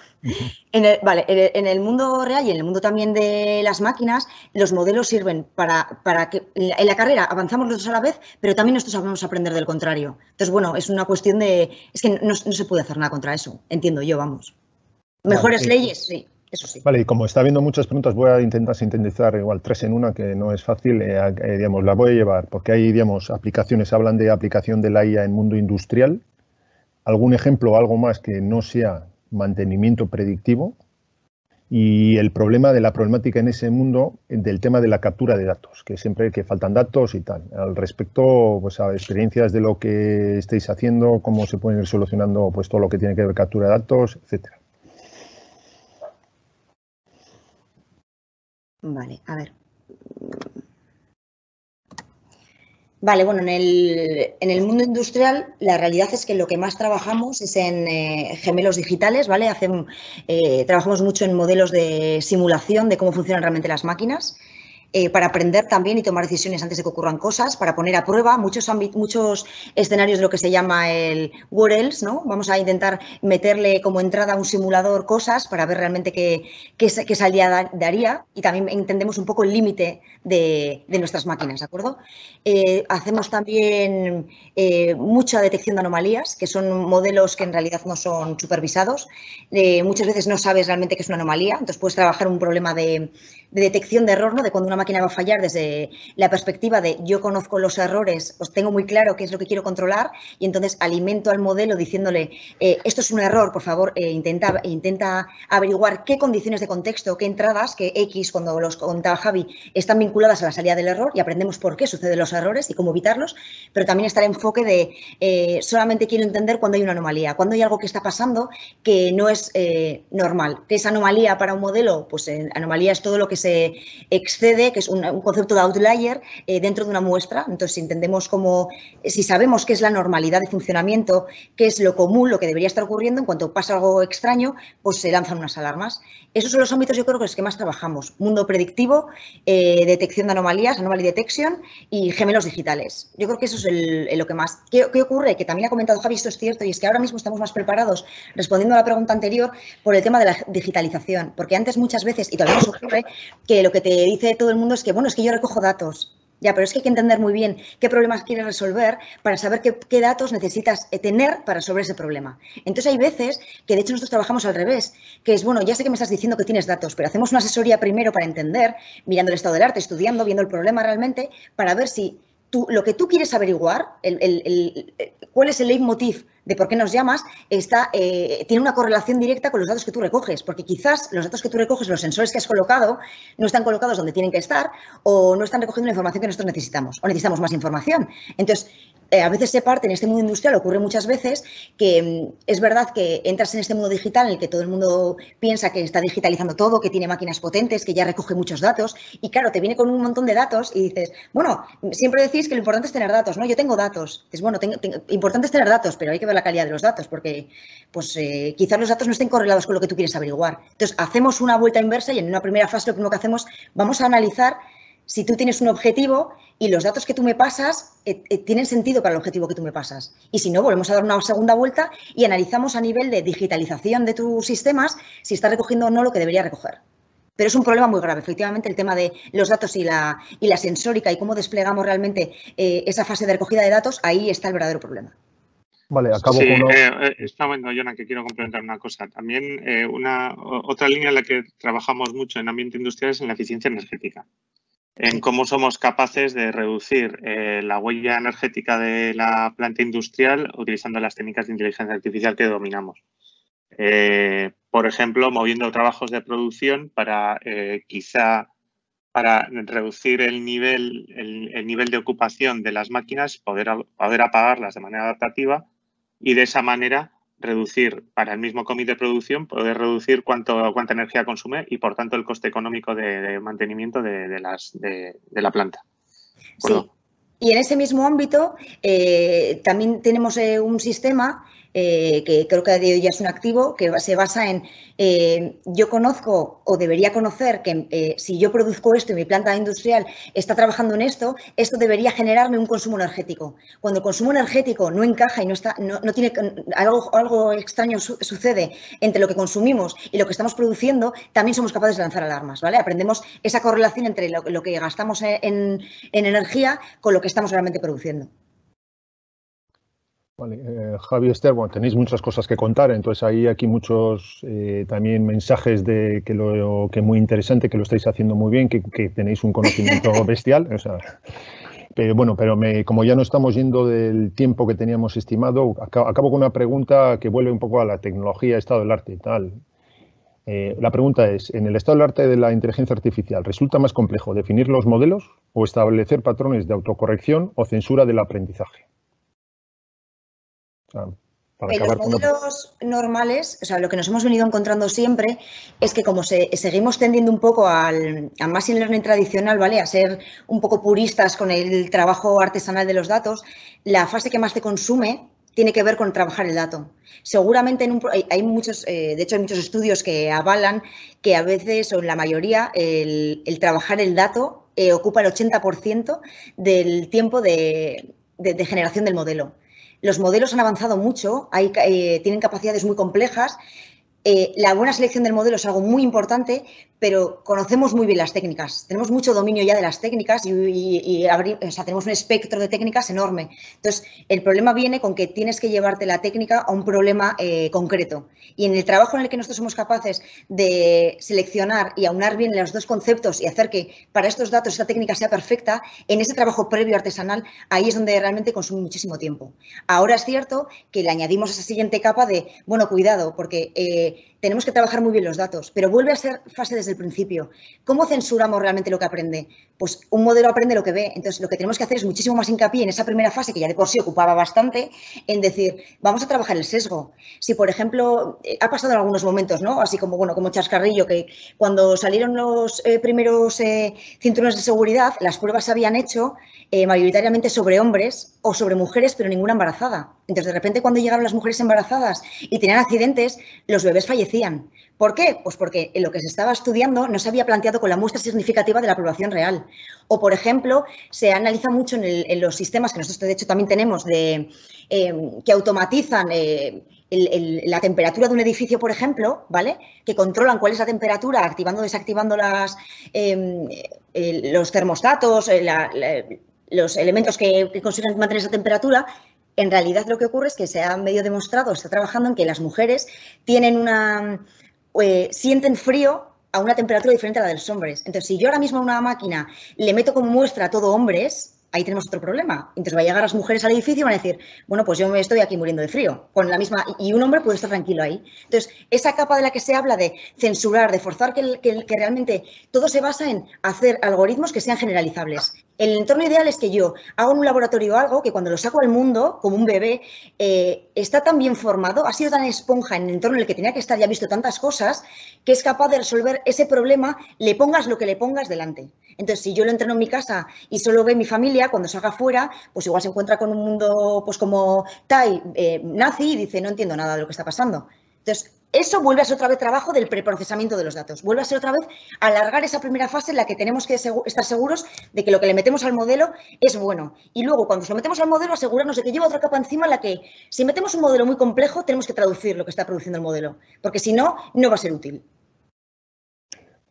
en el, vale, en el mundo real y en el mundo también de las máquinas, los modelos sirven para, para que en la carrera avanzamos los dos a la vez, pero también nosotros sabemos aprender del contrario. Entonces, bueno, es una cuestión de... Es que no, se puede hacer nada contra eso, entiendo yo, vamos. Mejores leyes, sí. Vale, y como está habiendo muchas preguntas, voy a intentar sintetizar igual tres en una, que no es fácil, eh, eh, digamos, la voy a llevar, porque hay, digamos, aplicaciones, hablan de aplicación de la IA en mundo industrial, algún ejemplo o algo más que no sea mantenimiento predictivo y el problema de la problemática en ese mundo del tema de la captura de datos, que siempre que faltan datos y tal. Al respecto, pues a experiencias de lo que estáis haciendo, cómo se pueden ir solucionando pues todo lo que tiene que ver captura de datos, etcétera. Vale, a ver. Vale, bueno, en el, en el, mundo industrial la realidad es que lo que más trabajamos es en eh, gemelos digitales, ¿vale? Eh, trabajamos mucho en modelos de simulación de cómo funcionan realmente las máquinas eh, para aprender también y tomar decisiones antes de que ocurran cosas, para poner a prueba muchos, muchos escenarios de lo que se llama el what else, ¿no? Vamos a intentar meterle como entrada a un simulador cosas para ver realmente qué, qué, qué salida daría y también entendemos un poco el límite de, de, nuestras máquinas, ¿de acuerdo? Eh, hacemos también eh, mucha detección de anomalías, que son modelos que en realidad no son supervisados. muchas veces no sabes realmente qué es una anomalía, entonces puedes trabajar un problema de, de detección de error, ¿no? De cuando una máquina va a fallar desde la perspectiva de yo conozco los errores, os tengo muy claro qué es lo que quiero controlar y entonces alimento al modelo diciéndole eh, esto es un error, por favor, eh, intenta, intenta averiguar qué condiciones de contexto, qué entradas, que X, cuando los contaba Javi, están vinculadas a la salida del error y aprendemos por qué suceden los errores y cómo evitarlos, pero también está el enfoque de eh, solamente quiero entender cuando hay una anomalía, cuando hay algo que está pasando que no es normal. ¿Qué es anomalía para un modelo? Pues anomalía es todo lo que se excede, que es un, concepto de outlier eh, dentro de una muestra. Entonces, si entendemos cómo, si sabemos qué es la normalidad de funcionamiento, qué es lo común, lo que debería estar ocurriendo, en cuanto pasa algo extraño, pues se lanzan unas alarmas. Esos son los ámbitos, yo creo, que los que más trabajamos. Mundo predictivo, eh, detección de anomalías, anomaly detection y gemelos digitales. Yo creo que eso es lo que más. ¿Qué, ¿Qué, ocurre? Que también ha comentado Javi, esto es cierto, y es que ahora mismo estamos más preparados, respondiendo a la pregunta anterior, por el tema de la digitalización. Porque antes muchas veces, y todavía nos ocurre, que lo que te dice todo el mundo es que, bueno, es que yo recojo datos. Ya, pero es que hay que entender muy bien qué problemas quieres resolver para saber qué, datos necesitas eh, tener para resolver ese problema. Entonces hay veces que de hecho nosotros trabajamos al revés, que es, bueno, ya sé que me estás diciendo que tienes datos, pero hacemos una asesoría primero para entender, mirando el estado del arte, estudiando, viendo el problema realmente, para ver si lo que tú quieres averiguar, el, cuál es el leitmotiv de por qué nos llamas, está, eh, tiene una correlación directa con los datos que tú recoges, porque quizás los datos que tú recoges, los sensores que has colocado, no están colocados donde tienen que estar o no están recogiendo la información que nosotros necesitamos o necesitamos más información. Entonces, eh, a veces se parte en este mundo industrial, ocurre muchas veces que mm, es verdad que entras en este mundo digital en el que todo el mundo piensa que está digitalizando todo, que tiene máquinas potentes, que ya recoge muchos datos y claro, te viene con un montón de datos y dices, bueno, siempre decís que lo importante es tener datos, ¿no? Yo tengo datos, es bueno, tengo, importante es tener datos, pero hay que ver la calidad de los datos porque pues eh, quizás los datos no estén correlados con lo que tú quieres averiguar. Entonces, hacemos una vuelta inversa y en una primera fase lo primero que hacemos, vamos a analizar si tú tienes un objetivo y los datos que tú me pasas eh, eh, tienen sentido para el objetivo que tú me pasas. Y si no, volvemos a dar una segunda vuelta y analizamos a nivel de digitalización de tus sistemas si está recogiendo o no lo que debería recoger. Pero es un problema muy grave, efectivamente, el tema de los datos y la, y la sensórica y cómo desplegamos realmente eh, esa fase de recogida de datos, ahí está el verdadero problema. Vale, acabo sí, con... Eh, está bueno, Jonah, que quiero complementar una cosa. También una otra línea en la que trabajamos mucho en ambiente industrial es en la eficiencia energética en cómo somos capaces de reducir eh, la huella energética de la planta industrial utilizando las técnicas de inteligencia artificial que dominamos. Eh, por ejemplo, moviendo trabajos de producción para eh, quizá para reducir el nivel, el, nivel de ocupación de las máquinas, poder, poder apagarlas de manera adaptativa y de esa manera reducir para el mismo comité de producción, poder reducir cuánto, cuánta energía consume y por tanto el coste económico de, mantenimiento de, las, de, la planta. Sí. Y en ese mismo ámbito eh, también tenemos eh, un sistema eh, que creo que ya es un activo, que se basa en eh, yo conozco o debería conocer que eh, si yo produzco esto y mi planta industrial está trabajando en esto, esto debería generarme un consumo energético. Cuando el consumo energético no encaja y no está, no, tiene algo, algo extraño sucede entre lo que consumimos y lo que estamos produciendo, también somos capaces de lanzar alarmas, ¿vale? Aprendemos esa correlación entre lo, que gastamos en energía con lo que estamos realmente produciendo. Vale, eh, Javi Esther, bueno, tenéis muchas cosas que contar, entonces hay aquí muchos eh, también mensajes de que lo que muy interesante, que lo estáis haciendo muy bien, que, tenéis un conocimiento <laughs> bestial. pero bueno, pero me, como ya no estamos yendo del tiempo que teníamos estimado, acabo, con una pregunta que vuelve un poco a la tecnología, estado del arte y tal. Eh, la pregunta es, en el estado del arte de la inteligencia artificial, ¿resulta más complejo definir los modelos o establecer patrones de autocorrección o censura del aprendizaje? En los modelos normales, o sea, lo que nos hemos venido encontrando siempre es que como seguimos tendiendo un poco al, más machine learning tradicional, ¿vale? A ser un poco puristas con el trabajo artesanal de los datos, la fase que más te consume tiene que ver con trabajar el dato. Seguramente en un, hay, muchos, eh, de hecho hay muchos estudios que avalan que a veces o en la mayoría el, trabajar el dato eh, ocupa el 80% del tiempo de generación del modelo. Los modelos han avanzado mucho, eh, tienen capacidades muy complejas. Eh, la buena selección del modelo es algo muy importante, pero conocemos muy bien las técnicas. Tenemos mucho dominio ya de las técnicas y, tenemos un espectro de técnicas enorme. Entonces, el problema viene con que tienes que llevarte la técnica a un problema eh, concreto. Y en el trabajo en el que nosotros somos capaces de seleccionar y aunar bien los dos conceptos y hacer que para estos datos esta técnica sea perfecta, en ese trabajo previo artesanal, ahí es donde realmente consume muchísimo tiempo. Ahora es cierto que le añadimos esa siguiente capa de, bueno, cuidado, porque eh, say tenemos que trabajar muy bien los datos, pero vuelve a ser fase desde el principio. ¿Cómo censuramos realmente lo que aprende? Pues un modelo aprende lo que ve. Entonces, lo que tenemos que hacer es muchísimo más hincapié en esa primera fase, que ya de por sí ocupaba bastante, en decir, vamos a trabajar el sesgo. Si, por ejemplo, eh, ha pasado en algunos momentos, ¿no? Así como, bueno, como chascarrillo, que cuando salieron los eh, primeros eh, cinturones de seguridad, las pruebas se habían hecho mayoritariamente sobre hombres o sobre mujeres, pero ninguna embarazada. Entonces, de repente, cuando llegaron las mujeres embarazadas y tenían accidentes, los bebés fallecían. ¿Por qué? Pues porque en lo que se estaba estudiando no se había planteado con la muestra significativa de la población real. O, por ejemplo, se analiza mucho en, los sistemas que nosotros, de hecho, también tenemos, de, em, que automatizan eh, la temperatura de un edificio, por ejemplo, ¿vale? Que controlan cuál es la temperatura, activando o desactivando las, em, los termostatos, eh, los elementos que consiguen mantener esa temperatura en realidad lo que ocurre es que se ha medio demostrado, está trabajando en que las mujeres tienen una, eh, sienten frío a una temperatura diferente a la de los hombres. Entonces, si yo ahora mismo a una máquina le meto como muestra a todo hombres, ahí tenemos otro problema. Entonces va a llegar las mujeres al edificio y van a decir, bueno, pues yo me estoy aquí muriendo de frío, con la misma, y un hombre puede estar tranquilo ahí. Entonces, esa capa de la que se habla de censurar, de forzar que, realmente todo se basa en hacer algoritmos que sean generalizables. El entorno ideal es que yo haga en un laboratorio algo que cuando lo saco al mundo, como un bebé, eh, está tan bien formado, ha sido tan esponja en el entorno en el que tenía que estar y ha visto tantas cosas, que es capaz de resolver ese problema, le pongas lo que le pongas delante. Entonces, si yo lo entreno en mi casa y solo ve mi familia, cuando salga fuera, pues igual se encuentra con un mundo pues como Tai, eh, nazi, y dice, no entiendo nada de lo que está pasando. Entonces, eso vuelve a ser otra vez trabajo del preprocesamiento de los datos. Vuelve a ser otra vez alargar esa primera fase en la que tenemos que estar seguros de que lo que le metemos al modelo es bueno. Y luego, cuando se lo metemos al modelo, asegurarnos de que lleva otra capa encima en la que, si metemos un modelo muy complejo, tenemos que traducir lo que está produciendo el modelo. Porque si no, no va a ser útil.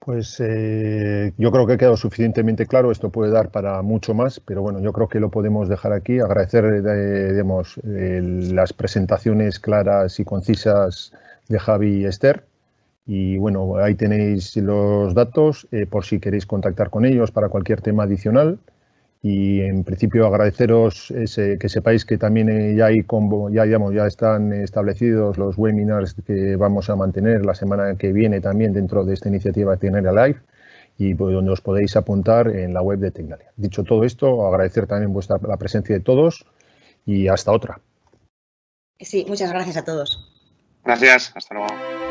Pues eh, yo creo que ha quedado suficientemente claro. Esto puede dar para mucho más, pero bueno, yo creo que lo podemos dejar aquí. Agradecer, eh, las presentaciones claras y concisas de Javi y Esther. Y bueno, ahí tenéis los datos eh, por si queréis contactar con ellos para cualquier tema adicional. Y en principio agradeceros que sepáis que también eh, ya, hay ya, ya están establecidos los webinars que vamos a mantener la semana que viene también dentro de esta iniciativa Tecnalia Live y pues, donde os podéis apuntar en la web de Tecnalia. Dicho todo esto, agradecer también vuestra, la presencia de todos y hasta otra. Sí, muchas gracias a todos. Gracias, hasta luego.